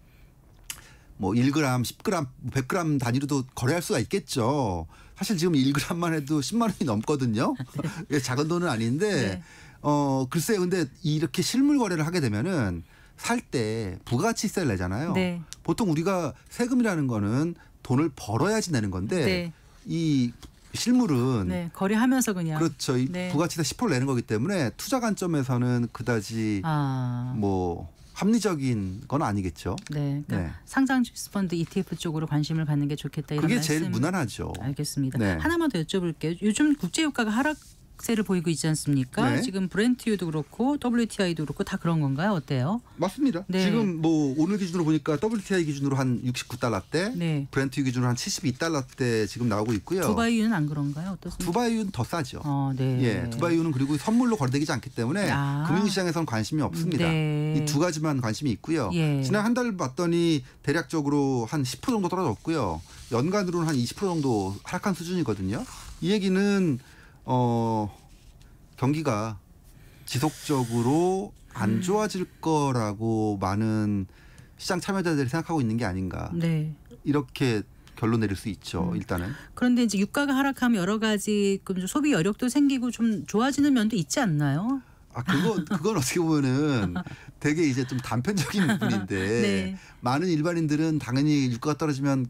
1g, 10g, 100g 단위로도 거래할 수가 있겠죠. 사실 지금 1g만 해도 10만 원이 넘거든요. *laughs* 작은 돈은 아닌데 네. 어 글쎄 근데 이렇게 실물 거래를 하게 되면은 살 때 부가가치세를 내잖아요. 네. 보통 우리가 세금이라는 거는 돈을 벌어야지 내는 건데 네. 이 실물은 네. 거래하면서 그냥 그렇죠. 이 네. 부가치세 10% 내는 거기 때문에 투자 관점에서는 그다지 아. 뭐 합리적인 건 아니겠죠. 네. 그러니까 네. 상장 펀드 ETF 쪽으로 관심을 갖는 게 좋겠다 이런 그게 말씀. 제일 무난하죠. 알겠습니다. 네. 하나만 더 여쭤볼게요. 요즘 국제 유가가 하락 세를 보이고 있지 않습니까? 네. 지금 브렌트유도 그렇고 WTI도 그렇고 다 그런 건가요? 어때요? 맞습니다. 네. 지금 뭐 오늘 기준으로 보니까 WTI 기준으로 한 69달러대, 네. 브렌트 기준으로 한 72달러대 지금 나오고 있고요. 두바이유는 안 그런가요? 어떻습니까? 두바이유는 더 싸죠. 어, 네. 예, 두바이유는 그리고 선물로 거래되지 않기 때문에 아. 금융시장에서는 관심이 없습니다. 네. 이두 가지만 관심이 있고요. 예. 지난 한 달 봤더니 대략적으로 한 10% 정도 떨어졌고요. 연간으로는 한 20% 정도 하락한 수준이거든요. 이 얘기는 어 경기가 지속적으로 음. 안 좋아질 거라고 많은 시장 참여자들이 생각하고 있는 게 아닌가 네. 이렇게 결론 내릴 수 있죠. 음. 일단은 그런데 이제 유가가 하락하면 여러 가지 그좀 소비 여력도 생기고 좀 좋아지는 면도 있지 않나요? 아 그거 *laughs* 그건 어떻게 보면은 되게 이제 좀 단편적인 부분인데 *laughs* 네. 많은 일반인들은 당연히 유가가 떨어지면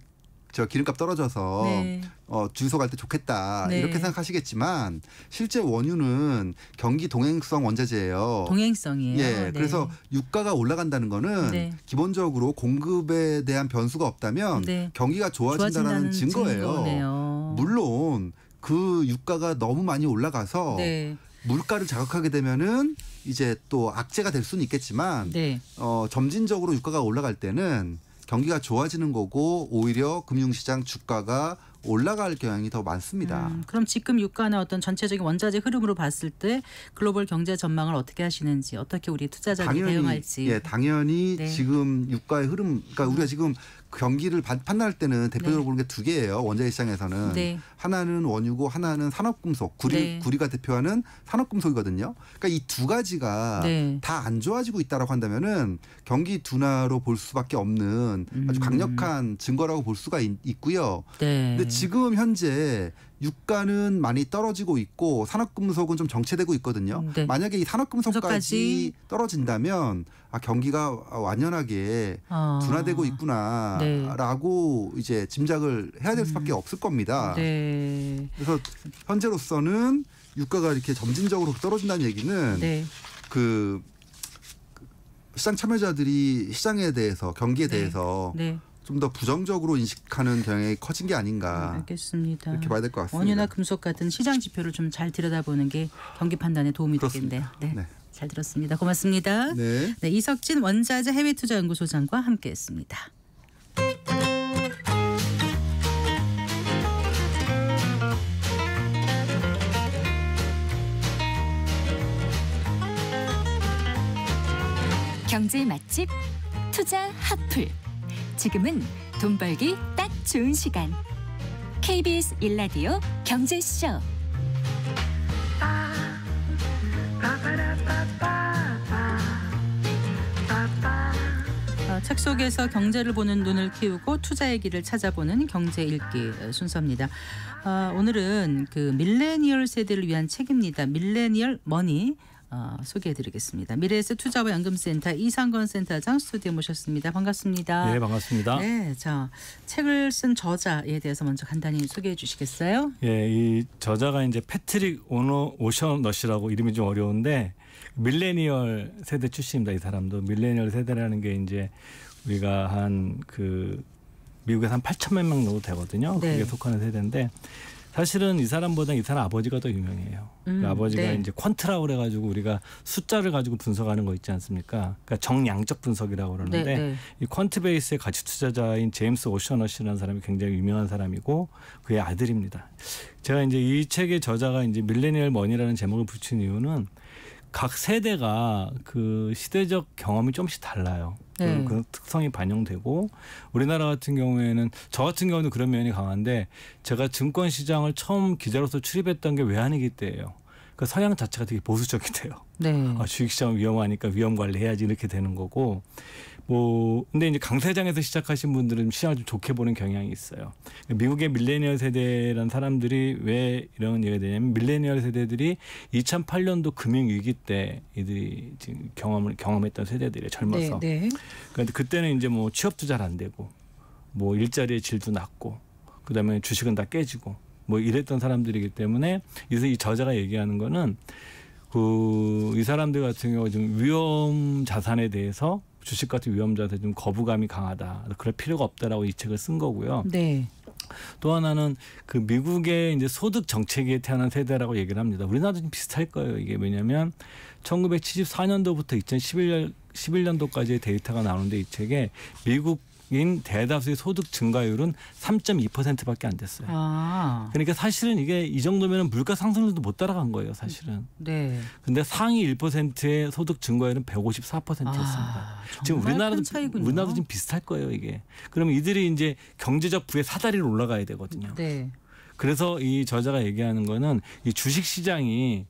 저 기름값 떨어져서 네. 어, 주유소 갈 때 좋겠다 네. 이렇게 생각하시겠지만 실제 원유는 경기 동행성 원자재예요. 동행성이에요. 예, 네. 그래서 유가가 올라간다는 거는 네. 기본적으로 공급에 대한 변수가 없다면 네. 경기가 좋아진다는 증거예요. 증거네요. 물론 그 유가가 너무 많이 올라가서 네. 물가를 자극하게 되면은 이제 또 악재가 될 수는 있겠지만 네. 어, 점진적으로 유가가 올라갈 때는 경기가 좋아지는 거고 오히려 금융시장 주가가 올라갈 경향이 더 많습니다. 음, 그럼 지금 유가나 어떤 전체적인 원자재 흐름으로 봤을 때 글로벌 경제 전망을 어떻게 하시는지, 어떻게 우리 투자자들이 대응할지. 예, 당연히 네. 지금 유가의 흐름, 그러니까 우리가 지금 경기를 반- 판단할 때는 대표적으로 네. 보는 게 두 개예요. 원자재 시장에서는 네. 하나는 원유고 하나는 산업금속, 구리, 네. 구리가 대표하는 산업금속이거든요. 그러니까 이 두 가지가 네. 다안 좋아지고 있다라고 한다면은 경기 둔화로 볼 수밖에 없는 아주 음. 강력한 증거라고 볼 수가 있, 있고요. 네. 근데 지금 현재 유가는 많이 떨어지고 있고 산업금속은 좀 정체되고 있거든요. 네. 만약에 이 산업금속까지 금속까지 떨어진다면 아, 경기가 완연하게 어. 둔화되고 네. 있구나라고 이제 짐작을 해야 될 수밖에 없을 겁니다. 네. 그래서 현재로서는 유가가 이렇게 점진적으로 떨어진다는 얘기는 네. 그 시장 참여자들이 시장에 대해서 경기에 네. 대해서 네. 좀 더 부정적으로 인식하는 경향이 커진 게 아닌가 알겠습니다. 이렇게 봐야 될 것 같습니다. 원유나 금속 같은 시장 지표를 좀 잘 들여다보는 게 경기 판단에 도움이 그렇습니다. 되겠네요. 네. 네. 잘 들었습니다. 고맙습니다. 네. 네, 이석진 원자재 해외투자연구소장과 함께했습니다. 경제 맛집 투자 핫플 지금은 돈 벌기 딱 좋은 시간 KBS 일라디오 경제쇼 어, 책 속에서 경제를 보는 눈을 키우고 투자의 길을 찾아보는 경제 읽기 어, 순서입니다. 어, 오늘은 그 밀레니얼 세대를 위한 책입니다. 밀레니얼 머니 어, 소개해드리겠습니다. 미래에셋 투자와 연금센터 이상건 센터장 스튜디오 모셨습니다. 반갑습니다. 예, 반갑습니다. 네, 자 책을 쓴 저자에 대해서 먼저 간단히 소개해 주시겠어요? 예, 이 저자가 이제 패트릭 오너 오션너시라고 이름이 좀 어려운데 밀레니얼 세대 출신입니다. 이 사람도 밀레니얼 세대라는 게 이제 우리가 한 그 미국에서 한 8천만 명 정도 되거든요. 네. 그게 속하는 세대인데 사실은 이 사람보다 이 사람 아버지가 더 유명해요. 그 음, 아버지가 네. 이제 퀀트라고 그래 가지고 우리가 숫자를 가지고 분석하는 거 있지 않습니까? 그러니까 정량적 분석이라고 그러는데 네, 네. 이 퀀트 베이스의 가치 투자자인 제임스 오셔너시라는 사람이 굉장히 유명한 사람이고 그의 아들입니다. 제가 이제 이 책의 저자가 이제 밀레니얼 머니라는 제목을 붙인 이유는 각 세대가 그 시대적 경험이 좀씩 달라요. 네. 그, 그 특성이 반영되고 우리나라 같은 경우에는 저 같은 경우는 그런 면이 강한데 제가 증권 시장을 처음 기자로서 출입했던 게 외환위기 때예요. 그 서양 자체가 되게 보수적이 돼요. 네. 아, 주식시장 위험하니까 위험 관리해야지 이렇게 되는 거고 뭐 근데 이제 강세장에서 시작하신 분들은 시장을 좀 좋게 보는 경향이 있어요. 미국의 밀레니얼 세대라는 사람들이 왜 이런 얘기가 되냐면 밀레니얼 세대들이 2008년도 금융 위기 때 이들이 지금 경험을 경험했던 세대들이 젊어서 네, 네. 그런데 그때는 이제 뭐 취업도 잘 안 되고 뭐 일자리의 질도 낮고 그다음에 주식은 다 깨지고 뭐 이랬던 사람들이기 때문에 그래서 이 저자가 얘기하는 거는 그 이 사람들 같은 경우 좀 위험 자산에 대해서 주식 같은 위험 자산에 좀 거부감이 강하다. 그럴 필요가 없다라고 이 책을 쓴 거고요. 네. 또 하나는 그 미국의 이제 소득 정책에 태어난 세대라고 얘기를 합니다. 우리나라도 좀 비슷할 거예요. 이게 왜냐하면 1974년도부터 2011년 11년도까지의 데이터가 나오는데 이 책에 미국 인 대다수의 소득 증가율은 3.2%밖에 안 됐어요. 아. 그러니까 사실은 이게 이 정도면 물가 상승률도 못 따라간 거예요, 사실은. 네. 근데 상위 1%의 소득 증가율은 154%였습니다. 아, 지금 우리나라도. 우리나라도 좀 비슷할 거예요, 이게. 그러면 이들이 이제 경제적 부의 사다리를 올라가야 되거든요. 네. 그래서 이 저자가 얘기하는 거는 이 주식 시장이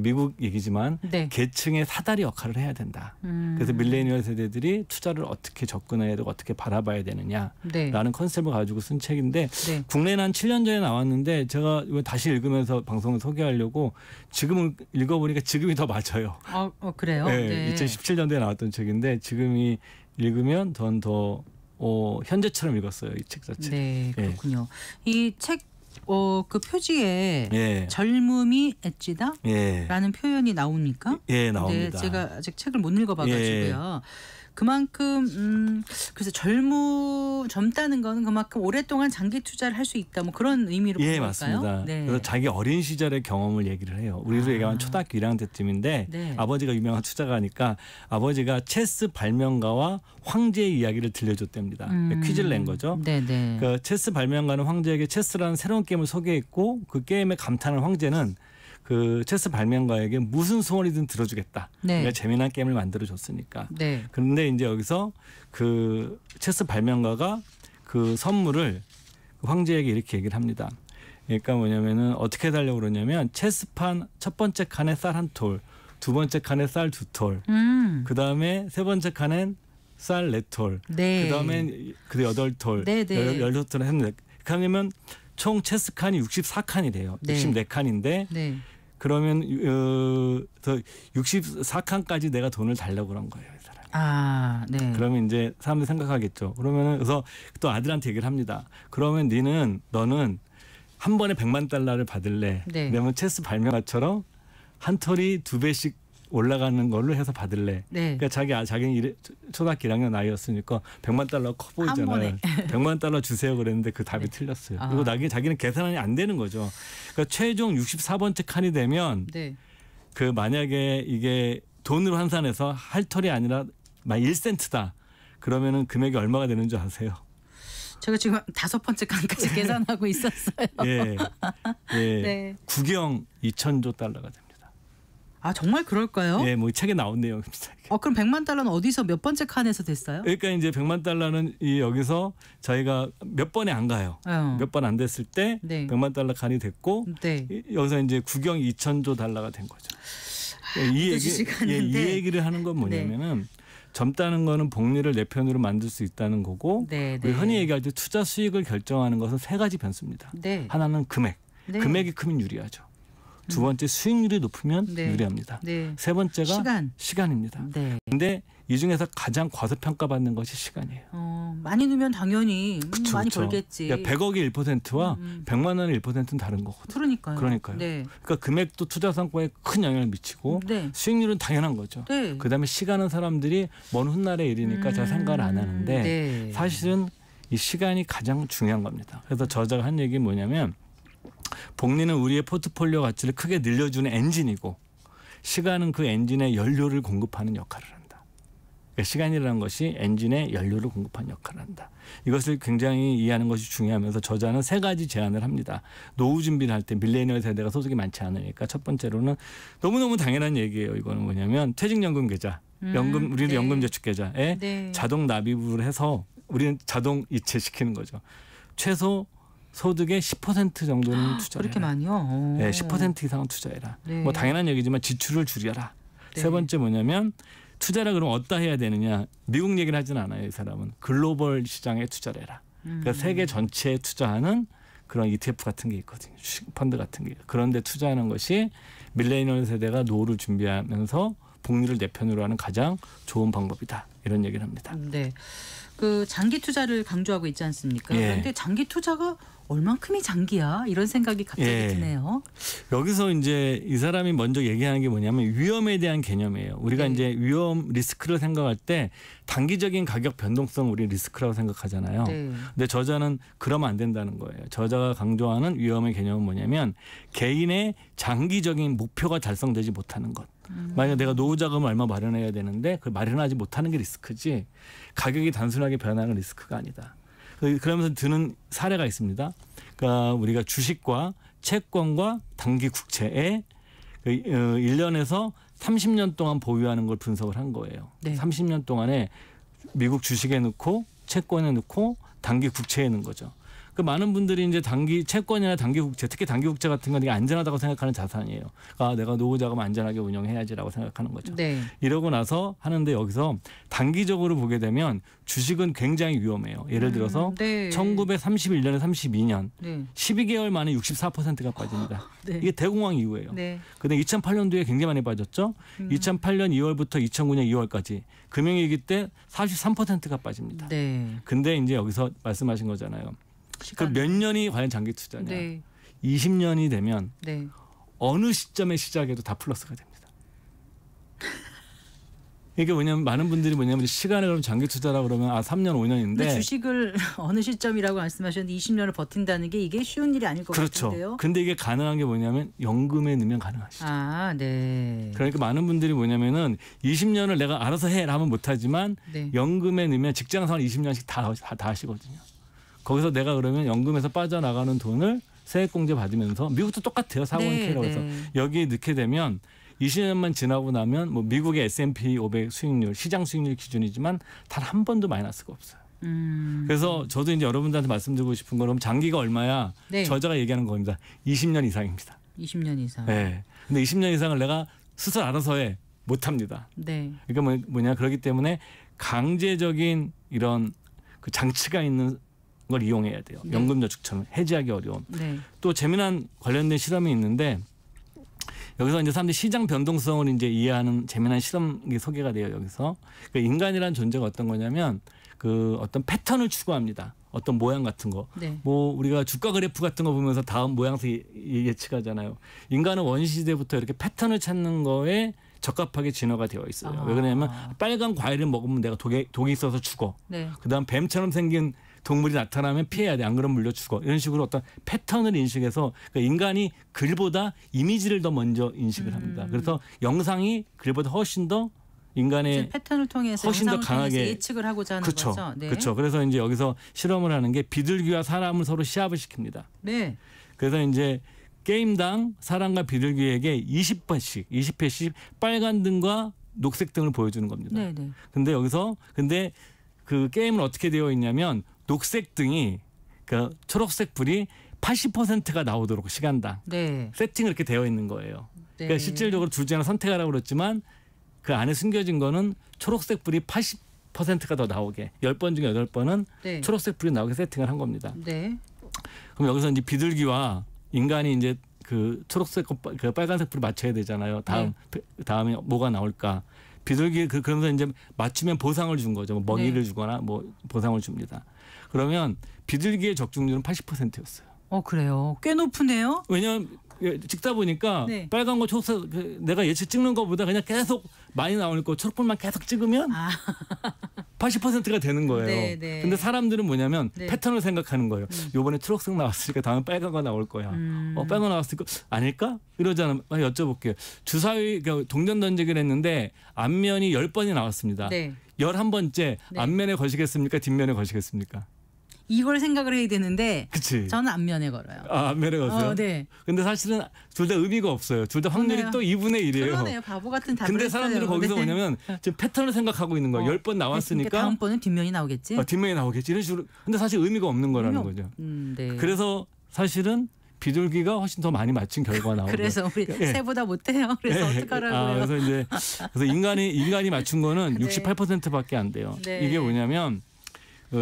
미국 얘기지만 네. 계층의 사다리 역할을 해야 된다. 음. 그래서 밀레니얼 세대들이 투자를 어떻게 접근해야 되고 어떻게 바라봐야 되느냐라는 네. 컨셉을 가지고 쓴 책인데 네. 국내는 한 7년 전에 나왔는데 제가 다시 읽으면서 방송을 소개하려고 지금은 읽어보니까 지금이 더 맞아요. 어, 어 그래요? 네, 2017년도에 나왔던 책인데 지금이 읽으면 전더 어, 현재처럼 읽었어요 이 책 자체. 네, 예. 그렇군요. 이책 어, 그 표지에 예. 젊음이 엣지다? 예. 라는 표현이 나옵니까? 예, 네, 나옵니다. 제가 아직 책을 못 읽어봐가지고요. 예. 그만큼 음, 그래서 젊무 젊다는 거는 그만큼 오랫동안 장기 투자를 할 수 있다. 뭐 그런 의미로 예, 본 걸까요? 맞습니다. 네. 그래서 자기 어린 시절의 경험을 얘기를 해요. 우리도 아. 얘기하면 초등학교 1학년 때쯤인데 네. 아버지가 유명한 투자가니까 아버지가 체스 발명가와 황제의 이야기를 들려줬답니다. 음. 퀴즈를 낸 거죠. 네네. 그 체스 발명가는 황제에게 체스라는 새로운 게임을 소개했고 그 게임에 감탄한 황제는 그 체스 발명가에게 무슨 소원이든 들어주겠다. 네. 내가 재미난 게임을 만들어 줬으니까. 네. 그런데 이제 여기서 그 체스 발명가가 그 선물을 그 황제에게 이렇게 얘기를 합니다. 그러니까 뭐냐면은 어떻게 해달라고 그러냐면 체스판 첫 번째 칸에 쌀 한 톨, 두 번째 칸에 쌀 두 톨, 음. 그 다음에 세 번째 칸엔 쌀 네 톨, 네. 그 다음엔 그 여덟 톨, 네, 네. 열여덟 톨 했는데 그러면 총 체스 칸이 64칸이 돼요. 네. 64칸인데 네. 그러면 어, 더 64칸까지 내가 돈을 달라고 그런 거예요, 이 사람. 아, 네. 그러면 이제 사람들이 생각하겠죠. 그러면은 그래서 또 아들한테 얘기를 합니다. 그러면 니는 너는 한 번에 100만 달러를 받을래. 네. 그러면 체스 발명가처럼 한 털이 두 배씩 올라가는 걸로 해서 받을래. 네. 그러니까 자기 아- 자기는 이래- 초등학교 1학년 나이였으니까 100만 달러 커 보이잖아요. 번에. 100만 달러 주세요 그랬는데 그 답이 틀렸어요. 아. 그리고 나기 자기는 계산이 안 되는 거죠. 그러니까 최종 64번째 칸이 되면 네. 그 만약에 이게 돈으로 환산해서 할 털이 아니라 만 1센트다. 그러면은 금액이 얼마가 되는 줄 아세요? 제가 지금 다섯 번째 칸까지 *laughs* 계산하고 있었어요. 예. 예. *laughs* 네. 구경 2천조 달러가 됩니다. 아, 정말 그럴까요? 예, 뭐 이 책에 나온 내용입니다. 어, 그럼 100만 달러는 어디서 몇 번째 칸에서 됐어요? 그러니까 이제 100만 달러는 이 여기서 저희가 몇 번에 안 가요. 어. 몇번 안 됐을 때 네. 100만 달러 칸이 됐고 네. 이- 여기서 이제 구경 2천조 달러가 된 거죠. 예, 이 얘기 예, 이. 얘기를 하는 건 뭐냐면은 젊다는 거는 복리를 내 편으로 만들 수 있다는 거고 네, 네. 흔히 얘기할 때 투자 수익을 결정하는 것은 세 가지 변수입니다. 네. 하나는 금액. 네. 금액이 크면 유리하죠. 두 번째 수익률이 높으면 네. 유리합니다. 네. 세 번째가 시간. 시간입니다. 네. 근데 이 중에서 가장 과소평가받는 것이 시간이에요. 어, 많이 넣으면 당연히 음, 그쵸, 많이 그쵸. 벌겠지. 그러니까 100억의 1%와 음. 100만 원의 1%는 다른 거거든요. 그러니까요. 그러니까요. 네. 그러니까 금액도 투자 성과에 큰 영향을 미치고 네. 수익률은 당연한 거죠. 네. 그다음에 시간은 사람들이 먼 훗날의 일이니까 잘 생각을 안 하는데 음, 네. 사실은 이 시간이 가장 중요한 겁니다. 그래서 저자가 한 얘기 뭐냐면 복리는 우리의 포트폴리오 가치를 크게 늘려주는 엔진이고 시간은 그 엔진에 연료를 공급하는 역할을 한다. 그러니까 시간이라는 것이 엔진에 연료를 공급하는 역할을 한다. 이것을 굉장히 이해하는 것이 중요하면서 저자는 세 가지 제안을 합니다. 노후 준비를 할 때 밀레니얼 세대가 소득이 많지 않으니까 첫 번째로는 너무너무 당연한 얘기예요. 이거는 뭐냐면 퇴직연금 계좌, 연금 우리도 네. 연금 저축 계좌에 네. 자동 납입을 해서 우리는 자동 이체시키는 거죠. 최소 소득의 10% 정도는 투자해라. 아, 그렇게 많이요? 오. 네, 10% 이상은 투자해라. 네. 뭐 당연한 얘기지만 지출을 줄여라. 네. 세 번째 뭐냐면 투자라 그러면 어디다 해야 되느냐? 미국 얘기를 하진 않아요, 이 사람은. 글로벌 시장에 투자를 해라. 음. 그러니까 세계 전체에 투자하는 그런 ETF 같은 게 있거든요. 펀드 같은 게. 그런데 투자하는 것이 밀레니얼 세대가 노후를 준비하면서 복리를 내 편으로 하는 가장 좋은 방법이다. 이런 얘기를 합니다. 네. 그 장기 투자를 강조하고 있지 않습니까? 예. 그런데 장기 투자가 얼만큼이 장기야? 이런 생각이 갑자기 예. 드네요. 여기서 이제 이 사람이 먼저 얘기하는 게 뭐냐면 위험에 대한 개념이에요. 우리가 네. 이제 위험 리스크를 생각할 때 단기적인 가격 변동성 우리 리스크라고 생각하잖아요. 네. 근데 저자는 그러면 안 된다는 거예요. 저자가 강조하는 위험의 개념은 뭐냐면 개인의 장기적인 목표가 달성되지 못하는 것. 음. 만약 내가 노후 자금을 얼마 마련해야 되는데 그걸 마련하지 못하는 게 리스크지 가격이 단순하게 변하는 리스크가 아니다. 그- 그러면서 드는 사례가 있습니다. 그러니까 우리가 주식과 채권과 단기 국채에 그, 어, 1년에서 30년 동안 보유하는 걸 분석을 한 거예요. 네. 30년 동안에 미국 주식에 넣고 채권에 넣고 단기 국채에 넣은 거죠. 그 많은 분들이 이제 단기 채권이나 단기 국채, 특히 단기 국채 같은 건 이게 안전하다고 생각하는 자산이에요. 아, 내가 노후 자금 안전하게 운영해야지라고 생각하는 거죠. 네. 이러고 나서 하는데 여기서 단기적으로 보게 되면 주식은 굉장히 위험해요. 예를 들어서 음, 네. 1931년에 32년 네. 12개월 만에 64%가 빠집니다. 네. 이게 대공황 이후예요. 네. 근데 2008년도에 굉장히 많이 빠졌죠. 음. 2008년 2월부터 2009년 2월까지 금융위기 때 43%가 빠집니다. 네. 근데 이제 여기서 말씀하신 거잖아요. 그 시간. 몇 년이 과연 장기 투자냐? 네. 20년이 되면 네. 어느 시점에 시작해도 다 플러스가 됩니다. 이게 뭐냐면 많은 분들이 뭐냐면 시간을 그럼 장기 투자라 그러면 아 3년 근데 5년인데 주식을 *laughs* 어느 시점이라고 말씀하셨는데 20년을 버틴다는 게 이게 쉬운 일이 아닐 것 그렇죠. 같은데요. 근데 이게 가능한 게 뭐냐면 연금에 넣으면 가능하시죠. 아, 네. 그러니까 많은 분들이 뭐냐면은 20년을 내가 알아서 해라면 못하지만 네. 연금에 넣으면 직장 생활 20년씩 다, 다, 다 하시거든요. 거기서 내가 그러면 연금에서 빠져나가는 돈을 세액공제 받으면서 미국도 똑같아요. 401k라고 해서 네. 여기에 넣게 되면 20년만 지나고 나면 뭐 미국의 S&P 500 수익률 시장 수익률 기준이지만 단 한 번도 마이너스가 없어요. 음. 그래서 저도 이제 여러분들한테 말씀드리고 싶은 거는 장기가 얼마야? 네. 저자가 얘기하는 겁니다. 20년 이상입니다. 20년 이상. 네. 근데 20년 이상을 내가 스스로 알아서 해 못합니다. 네. 그러니까 뭐- 뭐냐 그렇기 때문에 강제적인 이런 그 장치가 있는 걸 이용해야 돼요. 네. 연금저축처럼 해지하기 어려운. 네. 또 재미난 관련된 실험이 있는데 여기서 이제 사람들이 시장 변동성을 이제 이해하는 재미난 실험이 소개가 돼요. 여기서 그 인간이란 존재가 어떤 거냐면 그 어떤 패턴을 추구합니다. 어떤 모양 같은 거. 네. 뭐 우리가 주가 그래프 같은 거 보면서 다음 모양새 예- 예측하잖아요. 인간은 원시 시대부터 이렇게 패턴을 찾는 거에 적합하게 진화가 되어 있어요. 아. 왜 그러냐면 빨간 과일을 먹으면 내가 독이 독이 있어서 죽어. 네. 그다음 뱀처럼 생긴 동물이 나타나면 피해야 돼. 안 그러면 물려 죽어. 이런 식으로 어떤 패턴을 인식해서 그러니까 인간이 글보다 이미지를 더 먼저 인식을 음. 합니다. 그래서 영상이 글보다 훨씬 더 인간의 패턴을 통해서 훨씬 더 강하게- 예측을 하고자 하는 그렇죠. 거죠. 네. 그렇죠. 그래서 이제 여기서 실험을 하는 게 비둘기와 사람을 서로 시합을 시킵니다. 네. 그래서 이제 게임당 사람과 비둘기에게 20번씩, 20회씩 빨간 등과 녹색 등을 보여주는 겁니다. 네, 네. 근데 여기서 근데 그 게임은 어떻게 되어 있냐면 녹색 등이 그 초록색 불이 80%가 나오도록 시간당 네. 세팅이 이렇게 되어 있는 거예요. 네. 그러니까 실질적으로 하나 선택하라고 그랬지만 그 안에 숨겨진 거는 초록색 불이 80%가 더 나오게 10번 중에 8번은 네. 초록색 불이 나오게 세팅을 한 겁니다. 네. 그럼 여기서 이제 비둘기와 인간이 이제 그 초록색 그 빨간색 불을 맞춰야 되잖아요. 다음 다음에 뭐가 나올까? 비둘기 그 그러면서 이제 맞추면 보상을 준 거죠. 뭐 먹이를 네. 주거나 뭐 보상을 줍니다. 그러면 비둘기의 적중률은 80%였어요. 어, 그래요. 꽤 높으네요. 왜냐하면 예, 찍다 보니까 네. 빨간 거 초록색 그 내가 예측 찍는 것보다 그냥 계속 많이 나오니까 초록불만 계속 찍으면 아. *laughs* 80%가 되는 거예요. 네, 네. 근데 사람들은 뭐냐면 네. 패턴을 생각하는 거예요. 요번에 초록색 나왔으니까 다음에 빨간 거 나올 거야. 음. 어, 빨간 거 나왔으니까 아닐까? 이러잖아. 아, 여쭤볼게요. 주사위 그 동전 던지기를 했는데 앞면이 10번이 나왔습니다. 네. 11번째 네. 앞면에 거시겠습니까? 뒷면에 거시겠습니까? 이걸 생각을 해야 되는데 그치? 저는 앞면에 걸어요. 아, 앞면에 거세요? 어, 네. 근데 사실은 둘 다 의미가 없어요. 둘 다 확률이 그러네요. 또 2분의 1이에요. 그러네요. 바보 같은 답을 근데 했어요. 사람들은 거기서 네. 뭐냐면 지금 패턴을 생각하고 있는 거예요. 어. 열 10번 나왔으니까 그러니까 다음번엔 뒷면이 나오겠지. 어, 뒷면이 나오겠지. 이런 식으로. 근데 사실 의미가 없는 거라는 의미 없- 거죠. 음, 네. 그래서 사실은 비둘기가 훨씬 더 많이 맞춘 결과가 *laughs* 나오고. 그래서 우리 예. 새보다 못해요. 그래서 예, 어떡하라고요? 아, 그래서 이제 그래서 인간이 인간이 맞춘 거는 *laughs* 네. 68%밖에 안 돼요. 네. 이게 뭐냐면 어,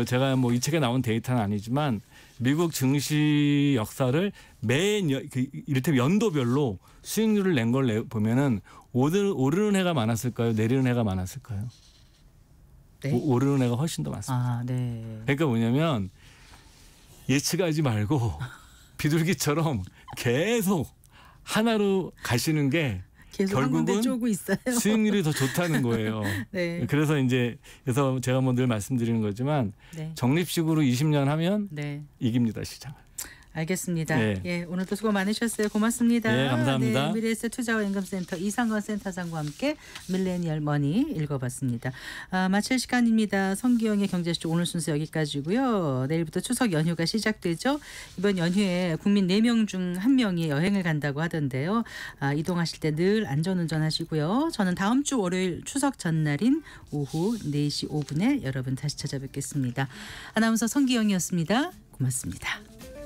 제가 뭐 이 책에 나온 데이터는 아니지만 미국 증시 역사를 매년 여- 그 이를테면 연도별로 수익률을 낸 걸 보면은 오르, 오르는 해가 많았을까요? 내리는 해가 많았을까요? 네. 오, 오르는 해가 훨씬 더 많습니다. 아, 네. 그러니까 뭐냐면 예측하지 말고 *laughs* 비둘기처럼 계속 하나로 가시는 게 결국은. 수익률이 더 *laughs* 좋다는 거예요. 네. 그래서 이제 그래서 제가 뭐늘 말씀드리는 거지만 네. 적립식으로 20년 하면 네. 이깁니다 시장을. 알겠습니다. 네. 예, 오늘도 수고 많으셨어요. 고맙습니다. 네, 감사합니다. 네, 미래에셋 투자와 임금센터 이상건 센터장과 함께 밀레니얼 머니 읽어봤습니다. 아, 마칠 시간입니다. 성기영의 경제쇼 오늘 순서 여기까지고요. 내일부터 추석 연휴가 시작되죠. 이번 연휴에 국민 4명 중 1명이 여행을 간다고 하던데요. 아, 이동하실 때 늘 안전운전 하시고요. 저는 다음 주 월요일 추석 전날인 오후 4시 5분에 여러분 다시 찾아뵙겠습니다. 아나운서 성기영이었습니다. 고맙습니다.